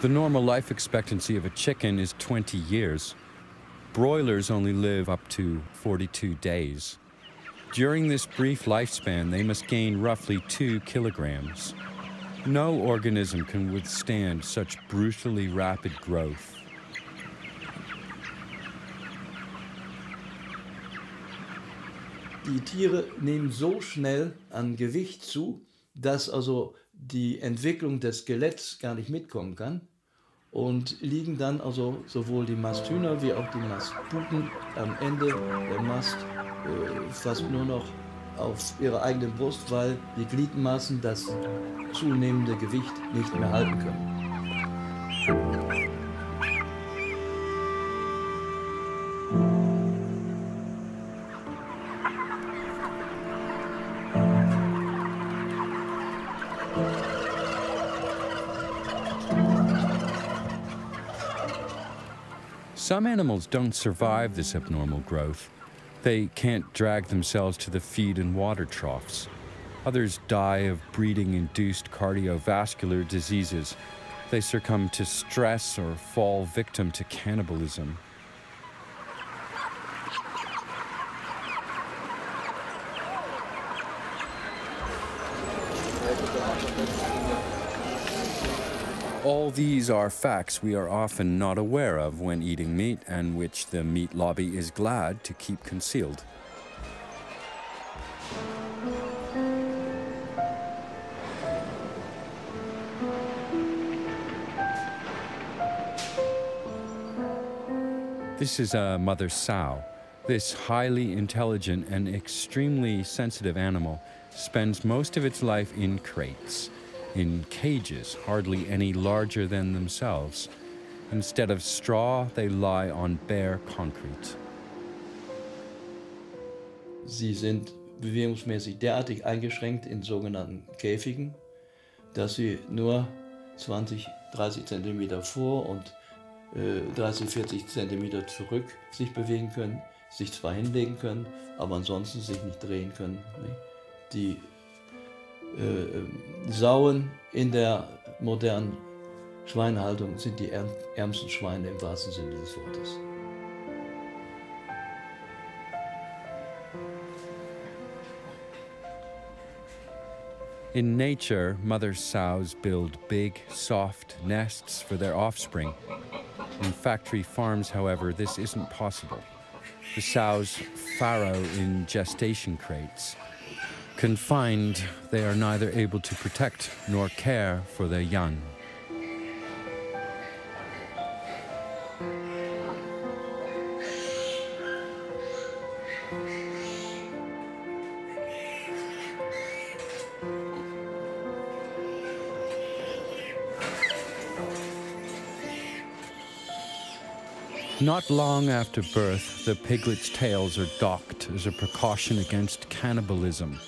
The normal life expectancy of a chicken is 20 years. Broilers only live up to 42 days. During this brief lifespan, they must gain roughly two kilograms. No organism can withstand such brutally rapid growth. Die Tiere nehmen so schnell an Gewicht zu, dass also die Entwicklung des Skeletts gar nicht mitkommen kann und liegen dann also sowohl die Masthühner wie auch die Mastputen am Ende der Mast äh, fast nur noch auf ihrer eigenen Brust, weil die Gliedmaßen das zunehmende Gewicht nicht mehr halten können. Some animals don't survive this abnormal growth. They can't drag themselves to the feed and water troughs. Others die of breeding induced cardiovascular diseases. They succumb to stress or fall victim to cannibalism. These are facts we are often not aware of when eating meat and which the meat lobby is glad to keep concealed. This is a mother sow. This highly intelligent and extremely sensitive animal spends most of its life in crates in cages hardly any larger than themselves. Instead of straw, they lie on bare concrete. Sie sind bewegungsmäßig derartig eingeschränkt in sogenannten Käfigen, dass sie nur 20, 30 Zentimeter vor und äh, 30, 40 Zentimeter zurück sich bewegen können, sich zwar hinlegen können, aber ansonsten sich nicht drehen können. Die äh, Äh, äh, Sauen in der modernen Schweinehaltung sind die ärmsten Schweine im wahrsten Sinne des Wortes. In nature, mother sows build big, soft nests for their offspring. In factory farms, however, this isn't possible. The sows farrow in gestation crates, Confined, they are neither able to protect nor care for their young. Not long after birth, the piglet's tails are docked as a precaution against cannibalism.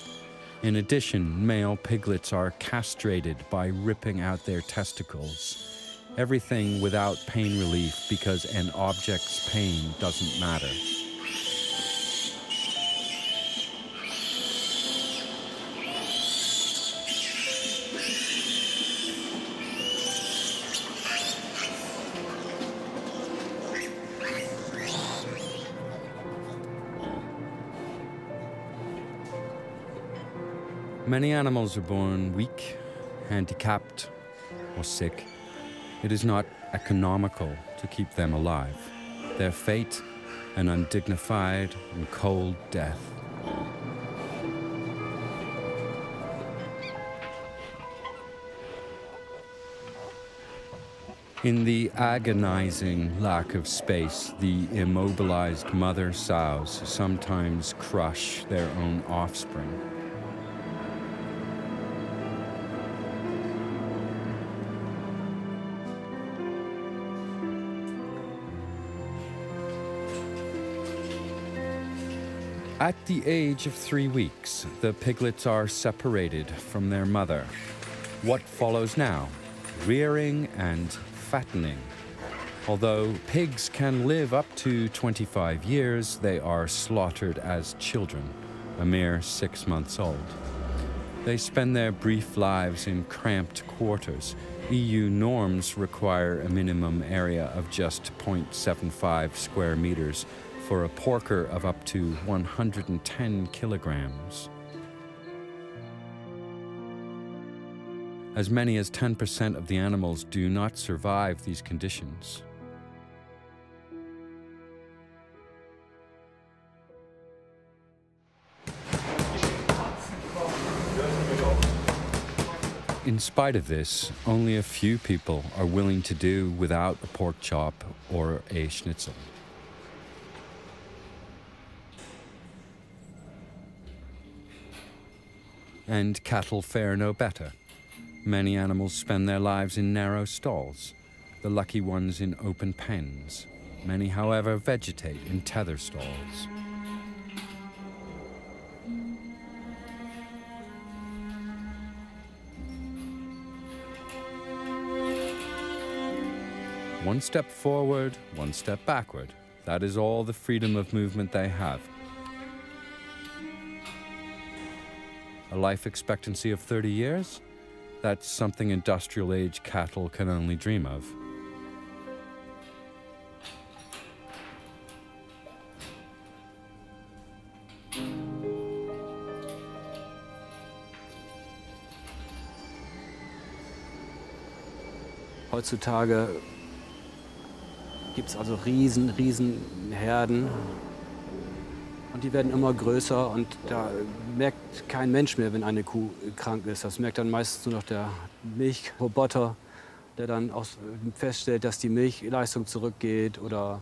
In addition, male piglets are castrated by ripping out their testicles. Everything without pain relief because an object's pain doesn't matter. Many animals are born weak, handicapped, or sick. It is not economical to keep them alive. Their fate, an undignified and cold death. In the agonizing lack of space, the immobilized mother sows sometimes crush their own offspring. At the age of three weeks, the piglets are separated from their mother. What follows now? Rearing and fattening. Although pigs can live up to 25 years, they are slaughtered as children, a mere six months old. They spend their brief lives in cramped quarters. EU norms require a minimum area of just 0.75 square meters for a porker of up to 110 kilograms. As many as 10% of the animals do not survive these conditions. In spite of this, only a few people are willing to do without a pork chop or a schnitzel. And cattle fare no better. Many animals spend their lives in narrow stalls, the lucky ones in open pens. Many, however, vegetate in tether stalls. One step forward, one step backward. That is all the freedom of movement they have. A life expectancy of 30 years? That's something industrial age cattle can only dream of. Heutzutage gibt es also riesen, riesen Herden und die werden immer größer und da merkt kein Mensch mehr, wenn eine Kuh krank ist. Das merkt dann meistens nur noch der Milchroboter, der dann auch feststellt, dass die Milchleistung zurückgeht oder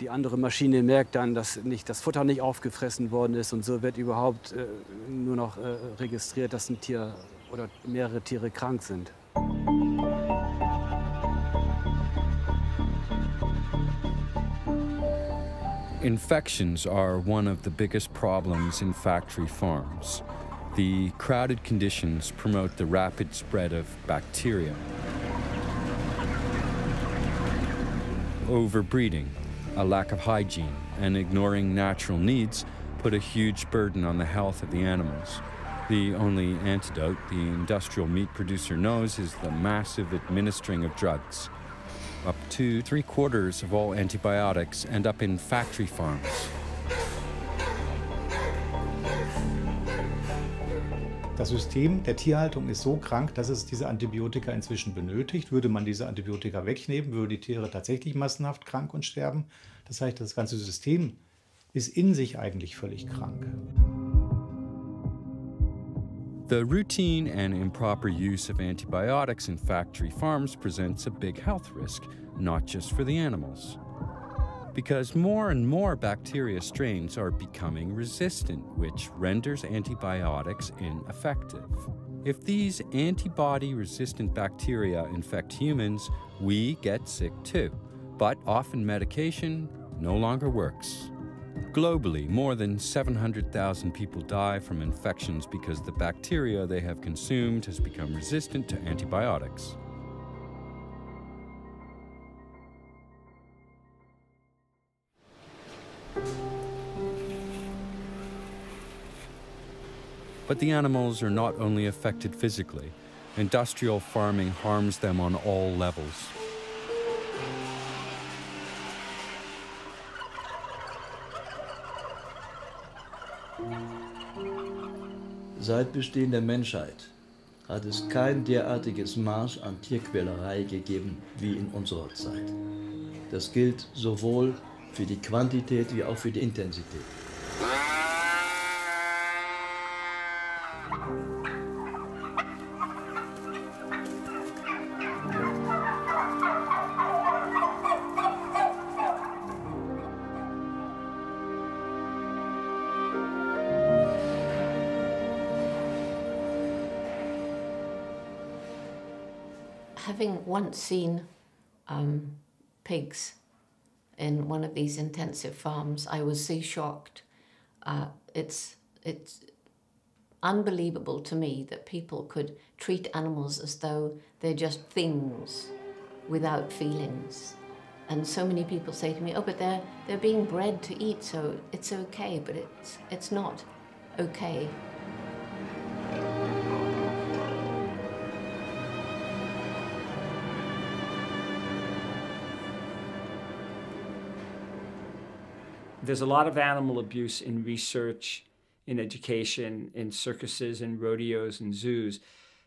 die andere Maschine merkt dann, dass nicht, das Futter nicht aufgefressen worden ist und so wird überhaupt äh, nur noch äh, registriert, dass ein Tier oder mehrere Tiere krank sind. Infections are one of the biggest problems in factory farms. The crowded conditions promote the rapid spread of bacteria. Overbreeding, a lack of hygiene, and ignoring natural needs put a huge burden on the health of the animals. The only antidote the industrial meat producer knows is the massive administering of drugs. Up to three quarters of all antibiotics end up in factory farms. Das System der Tierhaltung ist so krank, dass es diese Antibiotika inzwischen benötigt. Würde man diese Antibiotika wegnehmen, würden die Tiere tatsächlich massenhaft krank und sterben. Das heißt, das ganze System ist in sich eigentlich völlig krank. The routine and improper use of antibiotics in factory farms presents a big health risk, not just for the animals. Because more and more bacteria strains are becoming resistant, which renders antibiotics ineffective. If these antibody resistant bacteria infect humans, we get sick too. But often medication no longer works. Globally, more than 700,000 people die from infections because the bacteria they have consumed has become resistant to antibiotics. But the animals are not only affected physically, industrial farming harms them on all levels. Seit Bestehen der Menschheit hat es kein derartiges Maß an Tierquälerei gegeben wie in unserer Zeit. Das gilt sowohl für die Quantität wie auch für die Intensität. Once seen um, pigs in one of these intensive farms, I was so shocked. Uh, it's it's unbelievable to me that people could treat animals as though they're just things without feelings. And so many people say to me, "Oh, but they're they're being bred to eat, so it's okay." But it's it's not okay. There's a lot of animal abuse in research, in education, in circuses and rodeos and zoos,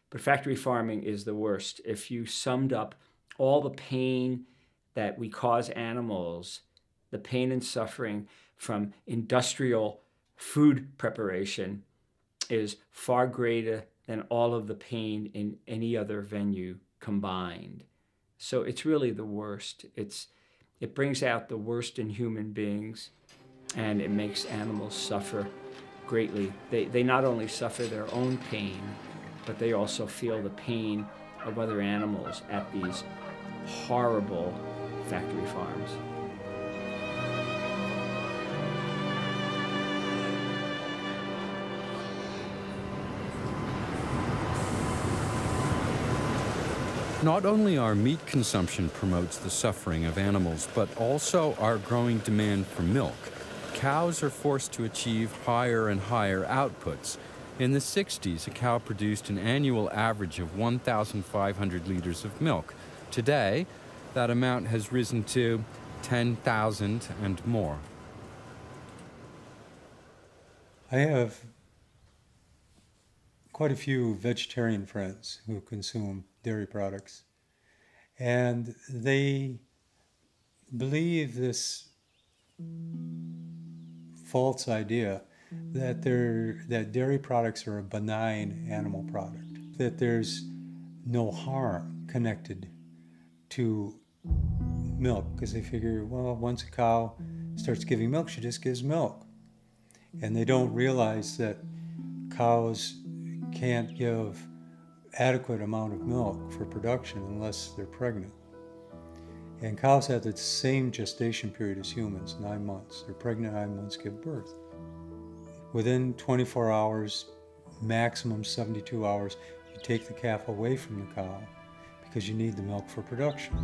but factory farming is the worst. If you summed up all the pain that we cause animals, the pain and suffering from industrial food preparation is far greater than all of the pain in any other venue combined. So it's really the worst. It's, it brings out the worst in human beings and it makes animals suffer greatly. They, they not only suffer their own pain, but they also feel the pain of other animals at these horrible factory farms. Not only our meat consumption promotes the suffering of animals, but also our growing demand for milk cows are forced to achieve higher and higher outputs. In the 60s, a cow produced an annual average of 1,500 liters of milk. Today, that amount has risen to 10,000 and more. I have quite a few vegetarian friends who consume dairy products, and they believe this false idea that mm. there that dairy products are a benign animal mm. product, that there's no harm connected to milk because they figure, well, once a cow starts giving milk, she just gives milk. And they don't realize that cows can't give adequate amount of milk for production unless they're pregnant. And cows have the same gestation period as humans, nine months. They're pregnant nine months, give birth. Within 24 hours, maximum 72 hours, you take the calf away from the cow because you need the milk for production.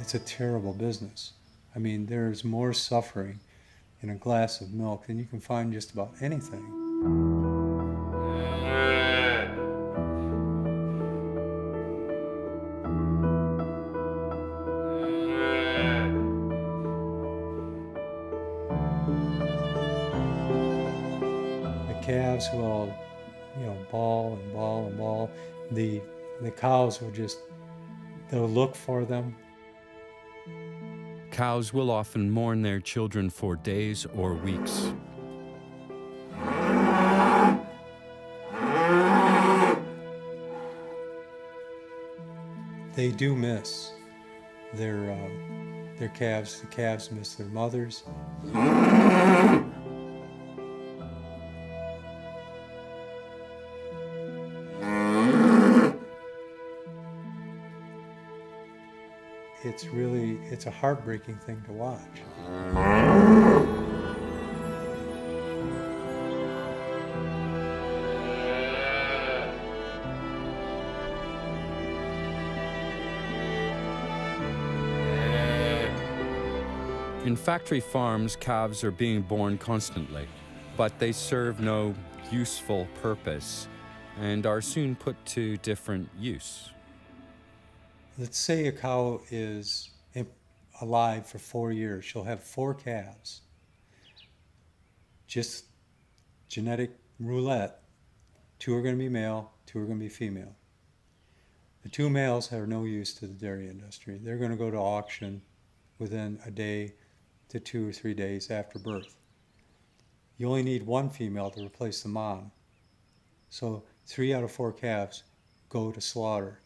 It's a terrible business. I mean, there's more suffering in a glass of milk than you can find just about anything. The calves will, you know, bawl and bawl and bawl. The the cows will just they'll look for them Cows will often mourn their children for days or weeks. They do miss their, uh, their calves. The calves miss their mothers. It's really, it's a heartbreaking thing to watch. In factory farms, calves are being born constantly, but they serve no useful purpose and are soon put to different use. Let's say a cow is alive for four years. She'll have four calves. Just genetic roulette. Two are going to be male, two are going to be female. The two males have no use to the dairy industry. They're going to go to auction within a day to two or three days after birth. You only need one female to replace the mom. So three out of four calves go to slaughter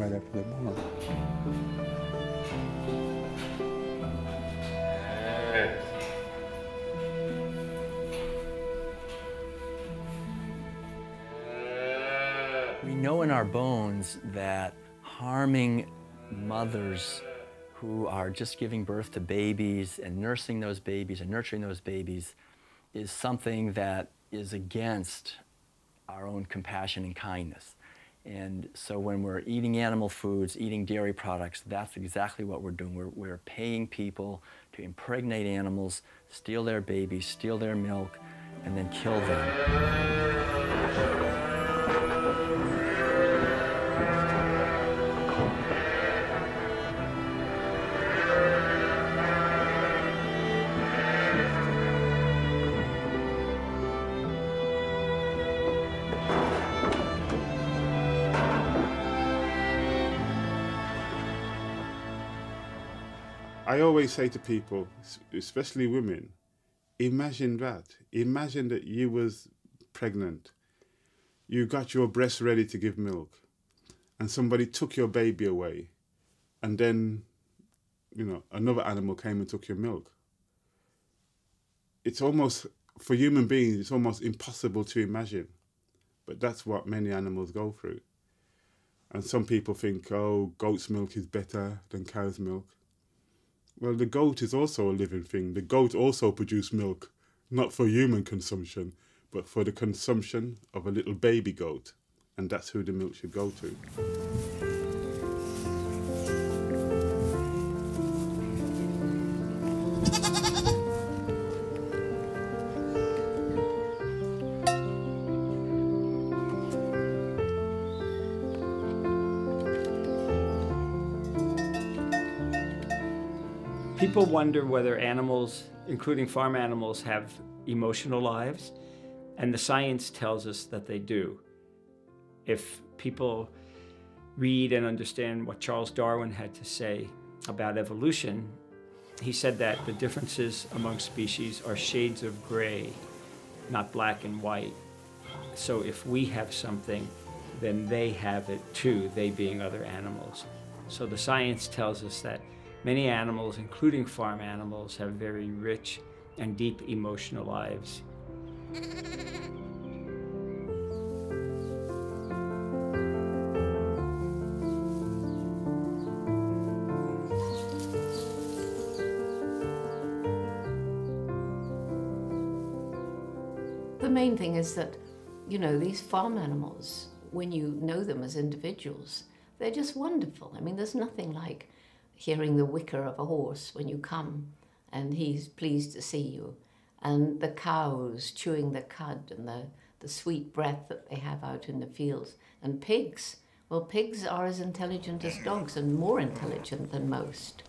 right after they're born. We know in our bones that harming mothers who are just giving birth to babies and nursing those babies and nurturing those babies is something that is against our own compassion and kindness. And so when we're eating animal foods, eating dairy products, that's exactly what we're doing. We're, we're paying people to impregnate animals, steal their babies, steal their milk, and then kill them. I always say to people, especially women, imagine that. Imagine that you was pregnant. You got your breast ready to give milk and somebody took your baby away and then, you know, another animal came and took your milk. It's almost, for human beings, it's almost impossible to imagine. But that's what many animals go through. And some people think, oh, goat's milk is better than cow's milk. Well, the goat is also a living thing. The goat also produces milk, not for human consumption, but for the consumption of a little baby goat. And that's who the milk should go to. People wonder whether animals, including farm animals, have emotional lives, and the science tells us that they do. If people read and understand what Charles Darwin had to say about evolution, he said that the differences among species are shades of gray, not black and white. So if we have something, then they have it too, they being other animals. So the science tells us that Many animals, including farm animals, have very rich and deep emotional lives. The main thing is that, you know, these farm animals, when you know them as individuals, they're just wonderful. I mean, there's nothing like hearing the whicker of a horse when you come and he's pleased to see you. And the cows chewing the cud and the, the sweet breath that they have out in the fields. And pigs, well, pigs are as intelligent as dogs and more intelligent than most.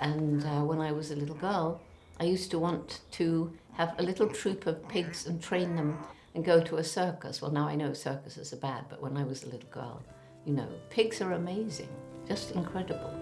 And uh, when I was a little girl, I used to want to have a little troop of pigs and train them and go to a circus. Well, now I know circuses are bad, but when I was a little girl, you know, pigs are amazing, just incredible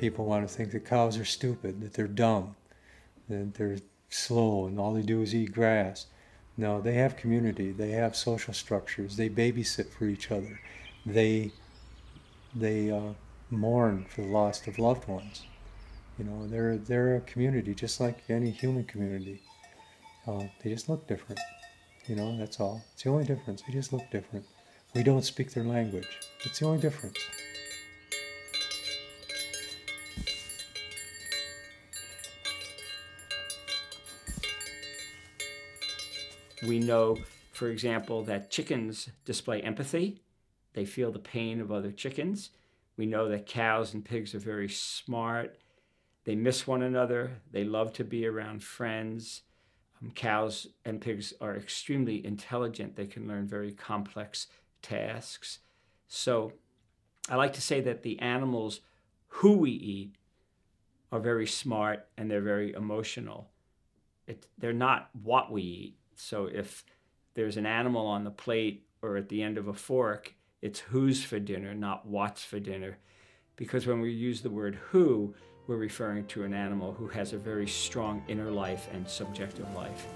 people want to think that cows are stupid, that they're dumb, that they're slow and all they do is eat grass. No, they have community, they have social structures, they babysit for each other, they, they uh, mourn for the loss of loved ones. You know, they're, they're a community just like any human community. Uh, they just look different. You know, that's all. It's the only difference. They just look different. We don't speak their language. It's the only difference. We know, for example, that chickens display empathy. They feel the pain of other chickens. We know that cows and pigs are very smart. They miss one another. They love to be around friends. Um, cows and pigs are extremely intelligent. They can learn very complex tasks. So I like to say that the animals who we eat are very smart and they're very emotional. It, they're not what we eat. So if there's an animal on the plate or at the end of a fork, it's who's for dinner, not what's for dinner. Because when we use the word who, we're referring to an animal who has a very strong inner life and subjective life.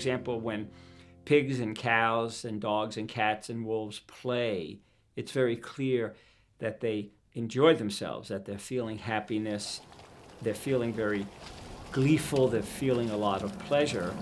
Example, when pigs and cows and dogs and cats and wolves play, it's very clear that they enjoy themselves, that they're feeling happiness, they're feeling very gleeful, they're feeling a lot of pleasure.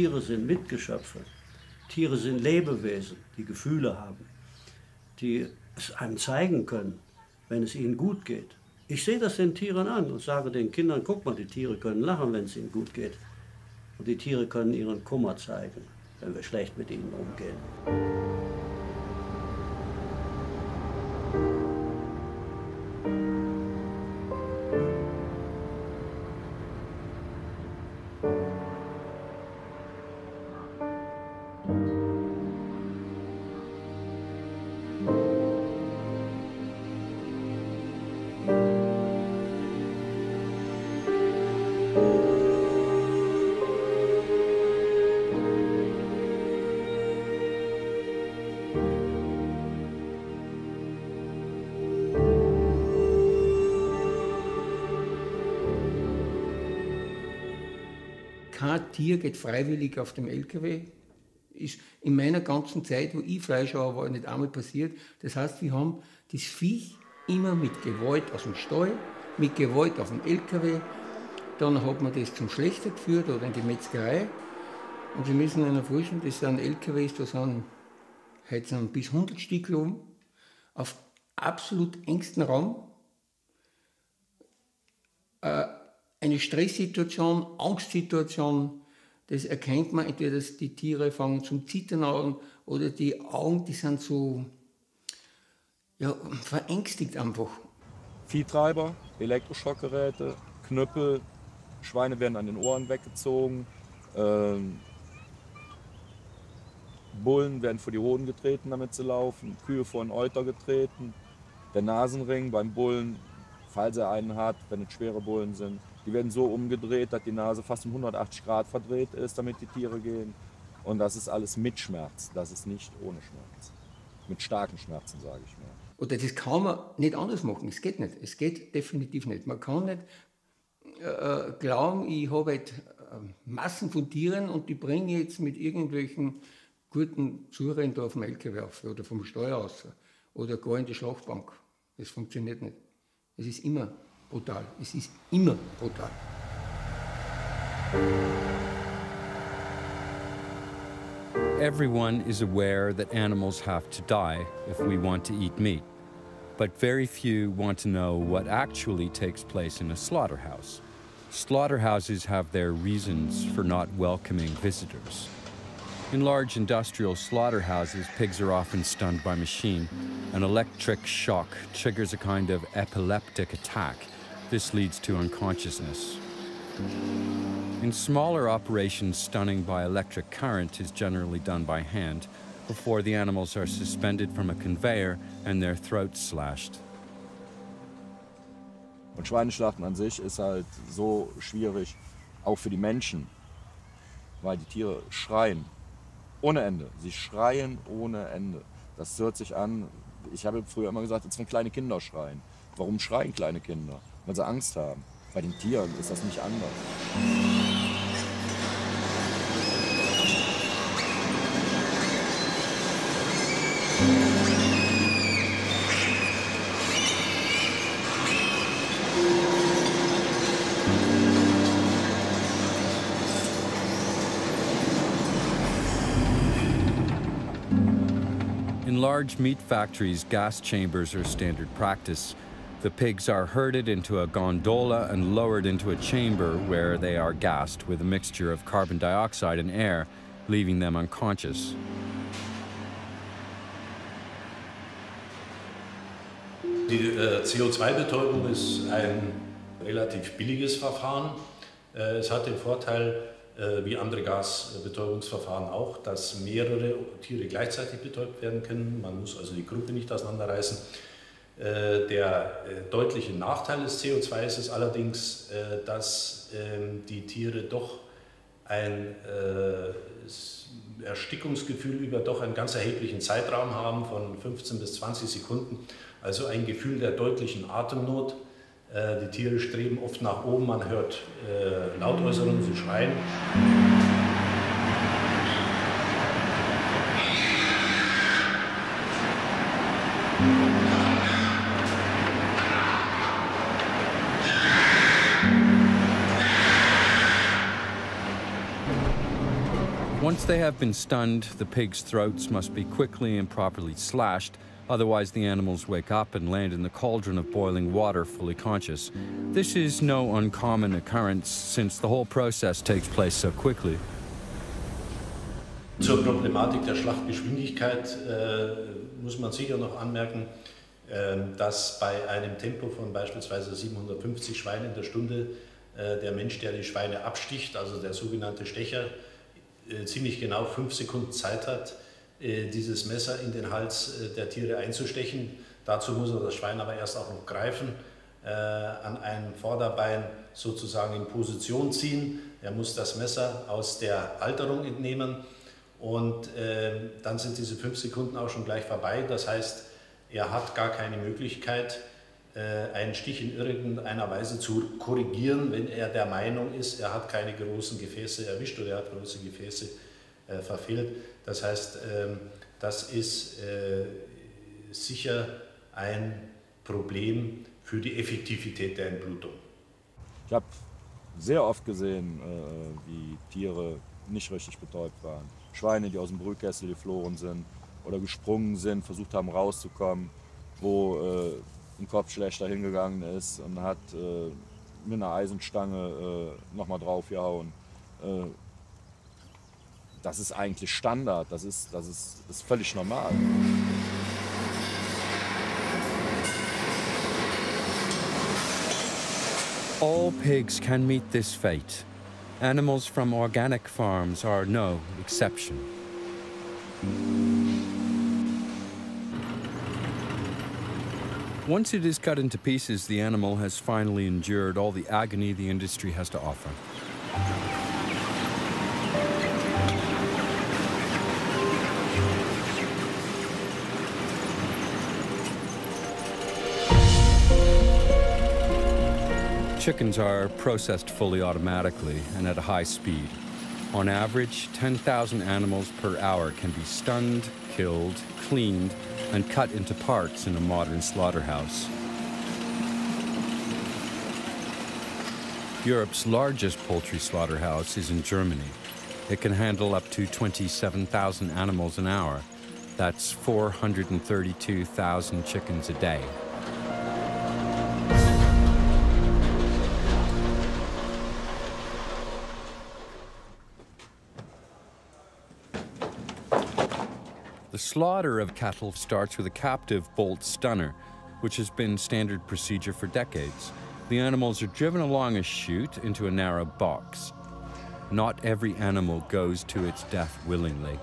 Tiere sind Mitgeschöpfe. Tiere sind Lebewesen, die Gefühle haben, die es einem zeigen können, wenn es ihnen gut geht. Ich sehe das den Tieren an und sage den Kindern, guck mal, die Tiere können lachen, wenn es ihnen gut geht. Und die Tiere können ihren Kummer zeigen, wenn wir schlecht mit ihnen umgehen. Kein Tier geht freiwillig auf dem LKW. Ist in meiner ganzen Zeit, wo ich Fleisch habe, war nicht einmal passiert. Das heißt, wir haben das Viech immer mit Gewalt aus dem Stall, mit Gewalt auf dem LKW. Dann hat man das zum Schlechter geführt oder in die Metzgerei. Und Sie müssen sich vorstellen, das sind LKWs, da sind, heute bis 100 Stück um, auf absolut engstem Raum. Äh, eine Stresssituation, Angstsituation, das erkennt man entweder, dass die Tiere fangen zum Zittern an oder die Augen, die sind so ja, verängstigt einfach. Viehtreiber, Elektroschockgeräte, Knüppel, Schweine werden an den Ohren weggezogen, ähm, Bullen werden vor die Hoden getreten, damit sie laufen, Kühe vor den Euter getreten, der Nasenring beim Bullen, falls er einen hat, wenn es schwere Bullen sind, die werden so umgedreht, dass die Nase fast um 180 Grad verdreht ist, damit die Tiere gehen. Und das ist alles mit Schmerz, das ist nicht ohne Schmerz. Mit starken Schmerzen, sage ich mal. Oder das kann man nicht anders machen. Es geht nicht. Es geht definitiv nicht. Man kann nicht äh, glauben, ich habe halt äh, Massen von Tieren und die bringe ich jetzt mit irgendwelchen guten Zurennen da auf dem LKW oder vom Steuer aus oder gar in die Schlachtbank. Das funktioniert nicht. Es ist immer brutal. Es ist immer brutal. Everyone is aware that animals have to die if we want to eat meat, but very few want to know what actually takes place in a slaughterhouse. Slaughterhouses have their reasons for not welcoming visitors. In large industrial slaughterhouses, pigs are often stunned by machine. An electric shock triggers a kind of epileptic attack. This leads to unconsciousness. In smaller operations, stunning by electric current is generally done by hand before the animals are suspended from a conveyor and their throats slashed. Und Schweineschlachten an sich ist halt so schwierig, auch für die Menschen, weil die Tiere schreien ohne Ende. Sie schreien ohne Ende. Das hört sich an, ich habe früher immer gesagt, als wenn kleine Kinder schreien. Warum schreien kleine Kinder? Weil sie Angst haben. Bei den Tieren ist das nicht anders. In large meat factories, gas chambers are standard practice. The pigs are herded into a gondola and lowered into a chamber where they are gassed with a mixture of carbon dioxide and air, leaving them unconscious. Die äh, CO2-Betäubung ist ein relativ billiges Verfahren. Äh, es hat den Vorteil, äh, wie andere Gasbetäubungsverfahren auch, dass mehrere Tiere gleichzeitig betäubt werden können. Man muss also die Gruppe nicht auseinanderreißen. Äh, der äh, deutliche Nachteil des CO2 ist es allerdings, äh, dass ähm, die Tiere doch ein Erstickungsgefühl über doch einen ganz erheblichen Zeitraum haben von 15 bis 20 Sekunden. Also ein Gefühl der deutlichen Atemnot. Die Tiere streben oft nach oben, man hört Lautäußerungen, sie schreien. They have been stunned, the pigs' throats must be quickly and properly slashed, otherwise the animals wake up and land in the cauldron of boiling water fully conscious. This is no uncommon occurrence since the whole process takes place so quickly. Zur Problematik der Schlachtgeschwindigkeit äh, muss man sicher noch anmerken, äh, dass bei einem Tempo von beispielsweise 750 Schweinen in der Stunde äh, der Mensch, der die Schweine absticht, also der sogenannte Stecher, äh, ziemlich genau fünf Sekunden Zeit hat, äh, dieses Messer in den Hals äh, der Tiere einzustechen. Dazu muss er das Schwein aber erst auch noch greifen, an einem Vorderbein sozusagen in Position ziehen. Er muss das Messer aus der Alterung entnehmen und dann sind diese fünf Sekunden auch schon gleich vorbei. Das heißt, er hat gar keine Möglichkeit, einen Stich in irgendeiner Weise zu korrigieren, wenn er der Meinung ist, er hat keine großen Gefäße erwischt oder er hat große Gefäße äh, verfehlt. Das heißt, ähm, das ist äh, sicher ein Problem für die Effektivität der Entblutung. Ich habe sehr oft gesehen, wie Tiere nicht richtig betäubt waren. Schweine, die aus dem Brühkessel geflogen sind oder gesprungen sind, versucht haben rauszukommen, wo ein Kopfschlechter hingegangen ist und hat äh, mit einer Eisenstange äh, nochmal draufgehauen. Äh, das ist eigentlich Standard, das ist, das ist, ist völlig normal. All pigs can meet this fate. Animals from organic farms are no exception. Once it is cut into pieces, the animal has finally endured all the agony the industry has to offer. Chickens are processed fully automatically and at a high speed. On average, 10,000 animals per hour can be stunned, killed, cleaned, and cut into parts in a modern slaughterhouse. Europe's largest poultry slaughterhouse is in Germany. It can handle up to 27,000 animals an hour. That's 432,000 chickens a day. Slaughter of cattle starts with a captive bolt stunner, which has been standard procedure for decades. The animals are driven along a chute into a narrow box. Not every animal goes to its death willingly.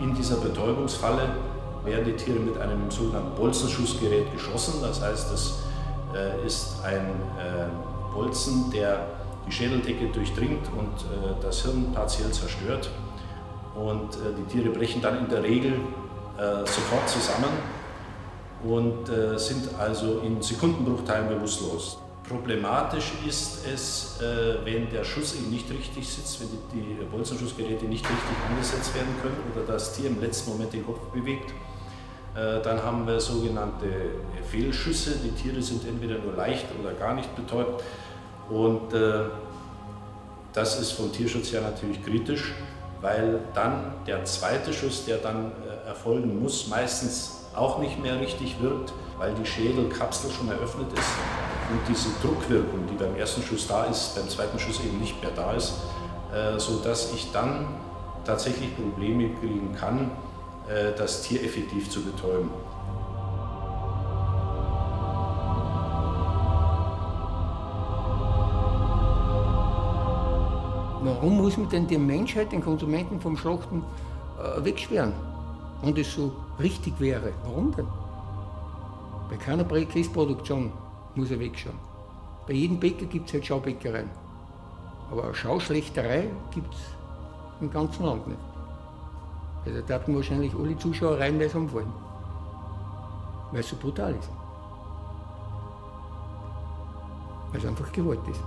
In dieser Betäubungsfalle werden die Tiere mit einem sogenannten Bolzenschussgerät geschossen. Das heißt, es äh, ist ein äh, Bolzen, der die Schädeldecke durchdringt und äh, das Hirn partiell zerstört. Und die Tiere brechen dann in der Regel sofort zusammen und sind also in Sekundenbruchteilen bewusstlos. Problematisch ist es, wenn der Schuss eben nicht richtig sitzt, wenn die Bolzenschussgeräte nicht richtig angesetzt werden können oder das Tier im letzten Moment den Kopf bewegt. Äh, dann haben wir sogenannte Fehlschüsse. Die Tiere sind entweder nur leicht oder gar nicht betäubt. Und äh, das ist vom Tierschutz her natürlich kritisch, weil dann der zweite Schuss, der dann äh, erfolgen muss, meistens auch nicht mehr richtig wirkt, weil die Schädelkapsel schon eröffnet ist und diese Druckwirkung, die beim ersten Schuss da ist, beim zweiten Schuss eben nicht mehr da ist, sodass ich dann tatsächlich Probleme kriegen kann, äh, das Tier effektiv zu betäuben. Warum muss man denn die Menschheit, den Konsumenten vom Schlachten äh, wegsperren? Und es so richtig wäre. Warum denn? Bei keiner Käseproduktion muss er wegschauen. Bei jedem Bäcker gibt es halt Schaubäckereien. Aber eine Schauschlechterei gibt es im ganzen Land nicht. Also da hatten wahrscheinlich alle Zuschauer reihenweise umfallen. Weil es so brutal ist. Weil es einfach Gewalt ist.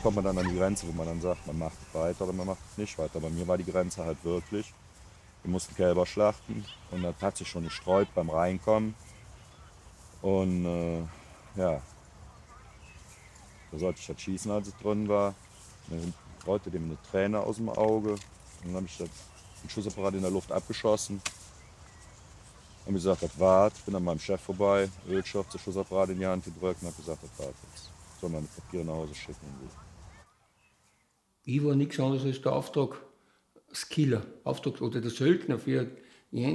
Irgendwo kommt man dann an die Grenze, wo man dann sagt, man macht weiter oder man macht nicht weiter. Bei mir war die Grenze halt wirklich, wir mussten Kälber schlachten und das hat sich schon gestreut beim Reinkommen. Und äh, ja, da sollte ich das schießen, als es drin war. Dann rollte dem eine Träne aus dem Auge. Und dann habe ich das, den Schussapparat in der Luft abgeschossen. Habe gesagt, das wart. Bin an meinem Chef vorbei, Ölstoff, der Schussapparat in die Hand gedrückt und habe gesagt, das wart jetzt soll meine Papiere nach Hause schicken ich war nichts anderes als der Auftragskiller, Auftrags oder der Söldner für,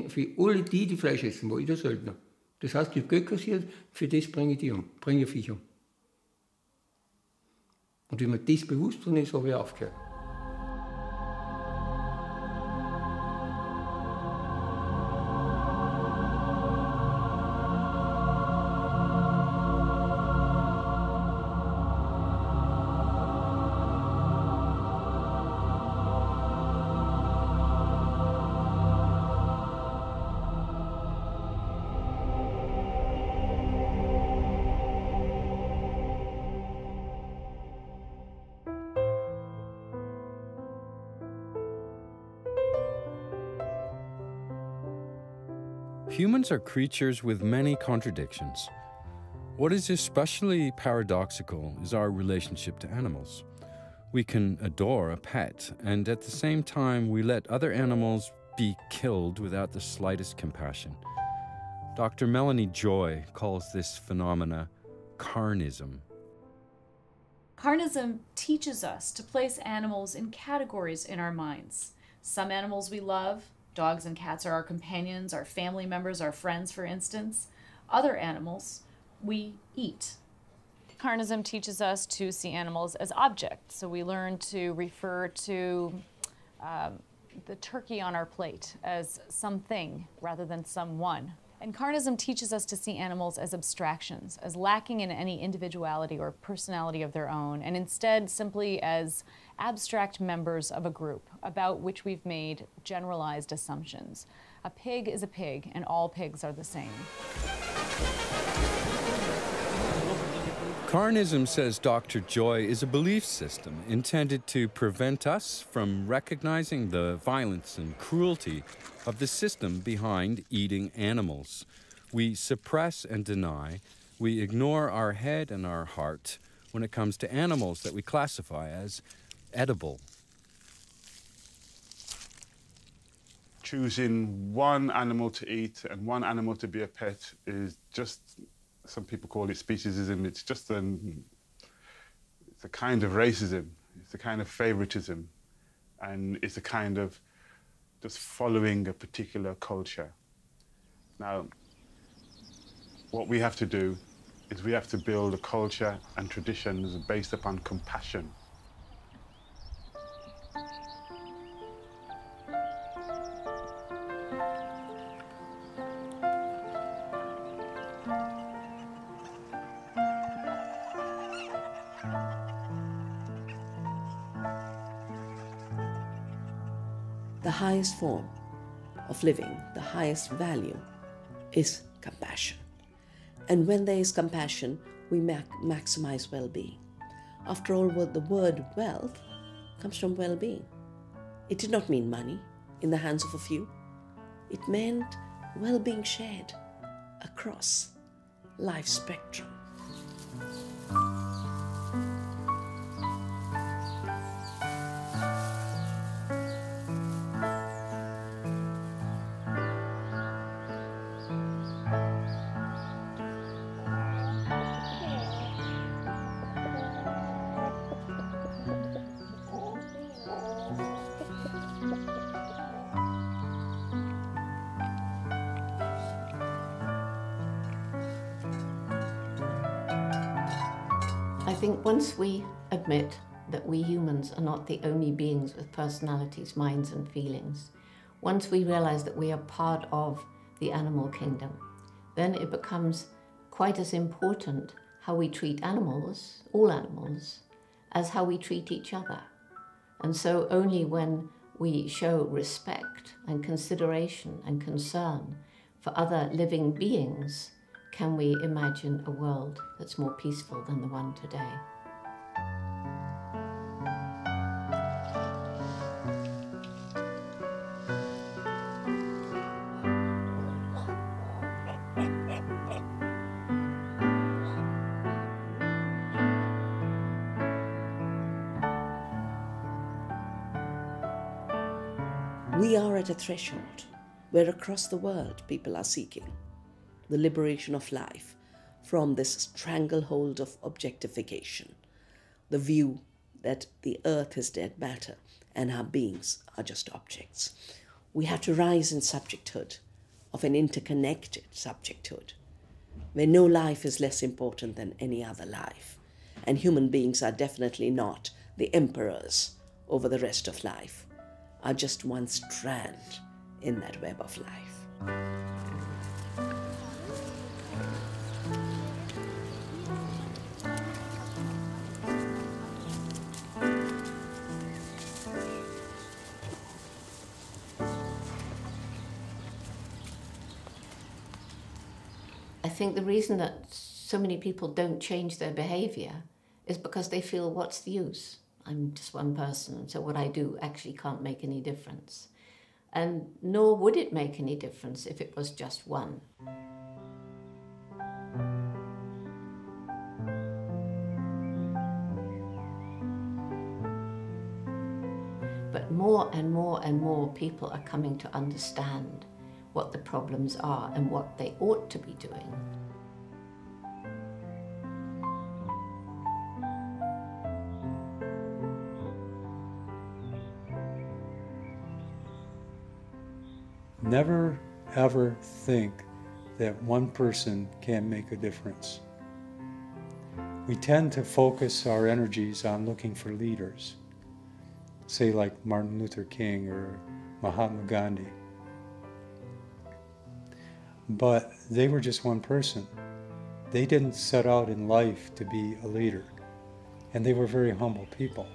für alle die, die Fleisch essen, war ich der Söldner. Das heißt, ich habe Geld kassiert, für das bringe ich die um, bringe ich Viech um. Und wenn mir das bewusst worden ist, habe ich aufgehört. Humans are creatures with many contradictions. What is especially paradoxical is our relationship to animals. We can adore a pet, and at the same time, we let other animals be killed without the slightest compassion. Dr. Melanie Joy calls this phenomena carnism. Carnism teaches us to place animals in categories in our minds. Some animals we love, dogs and cats are our companions, our family members, our friends, for instance. Other animals we eat. Carnism teaches us to see animals as objects, so we learn to refer to um, the turkey on our plate as something rather than someone. And carnism teaches us to see animals as abstractions, as lacking in any individuality or personality of their own, and instead simply as abstract members of a group about which we've made generalized assumptions. A pig is a pig, and all pigs are the same. Carnism, says Dr. Joy, is a belief system intended to prevent us from recognizing the violence and cruelty of the system behind eating animals. We suppress and deny, we ignore our head and our heart when it comes to animals that we classify as edible. Choosing one animal to eat and one animal to be a pet is just some people call it speciesism. It's just an, it's a kind of racism. It's a kind of favoritism, and it's a kind of just following a particular culture. Now, what we have to do is we have to build a culture and traditions based upon compassion. Highest form of living, the highest value, is compassion. And when there is compassion, we mac- maximize well being. After all, the word wealth comes from well being. It did not mean money in the hands of a few, it meant well being shared across life spectrum. I think once we admit that we humans are not the only beings with personalities, minds, and feelings, once we realize that we are part of the animal kingdom, then it becomes quite as important how we treat animals, all animals, as how we treat each other. And so only when we show respect and consideration and concern for other living beings can we imagine a world that's more peaceful than the one today. We are at a threshold where across the world people are seeking the liberation of life from this stranglehold of objectification, the view that the earth is dead matter and our beings are just objects. We have to rise in subjecthood of an interconnected subjecthood where no life is less important than any other life And human beings are definitely not the emperors over the rest of life, are just one strand in that web of life. I think the reason that so many people don't change their behavior is because they feel, what's the use? I'm just one person, so what I do actually can't make any difference. And nor would it make any difference if it was just one. But more and more and more people are coming to understand what the problems are and what they ought to be doing. Never ever think that one person can make a difference. We tend to focus our energies on looking for leaders, say like Martin Luther King or Mahatma Gandhi. But they were just one person. They didn't set out in life to be a leader, and they were very humble people.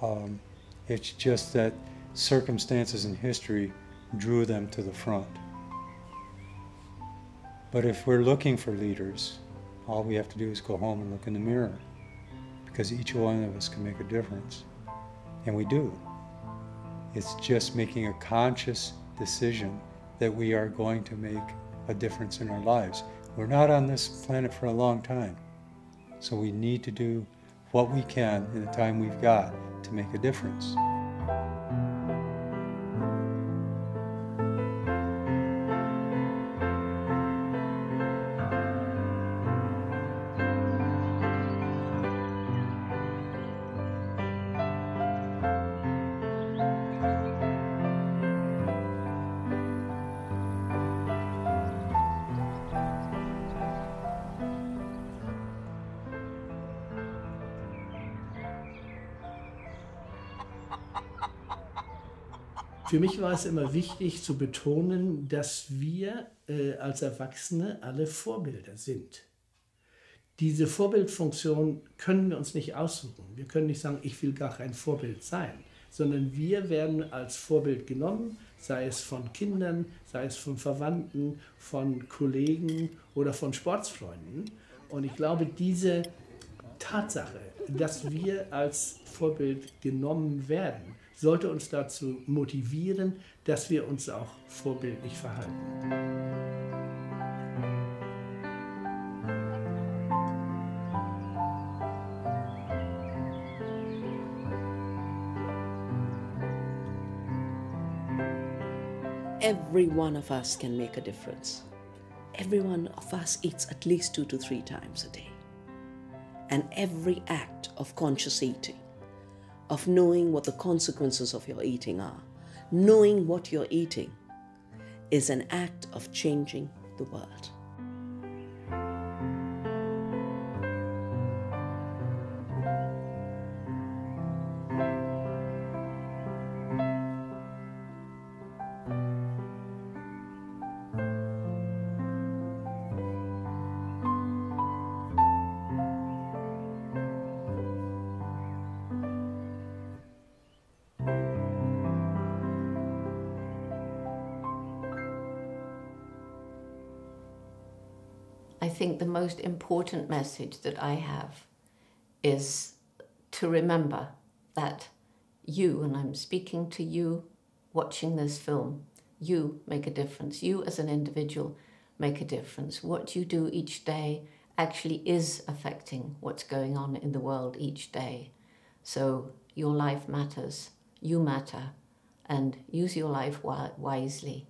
Um, it's just that circumstances in history drew them to the front. But if we're looking for leaders, all we have to do is go home and look in the mirror because each one of us can make a difference. And we do. It's just making a conscious decision that we are going to make a difference in our lives. We're not on this planet for a long time. So we need to do what we can in the time we've got to make a difference. Für mich war es immer wichtig zu betonen, dass wir äh, als Erwachsene alle Vorbilder sind. Diese Vorbildfunktion können wir uns nicht aussuchen. Wir können nicht sagen, ich will gar kein Vorbild sein, sondern wir werden als Vorbild genommen, sei es von Kindern, sei es von Verwandten, von Kollegen oder von Sportsfreunden. Und ich glaube, diese Tatsache, dass wir als Vorbild genommen werden, sollte uns dazu motivieren, dass wir uns auch vorbildlich verhalten. Every one of us can make a difference. Every one of us eats at least two to three times a day. And every act of conscious eating of knowing what the consequences of your eating are, knowing what you're eating, is an act of changing the world. Think the most important message that I have is to remember that you, and I'm speaking to you watching this film, you make a difference. You as an individual make a difference. What you do each day actually is affecting what's going on in the world each day. So your life matters, you matter, and use your life wisely.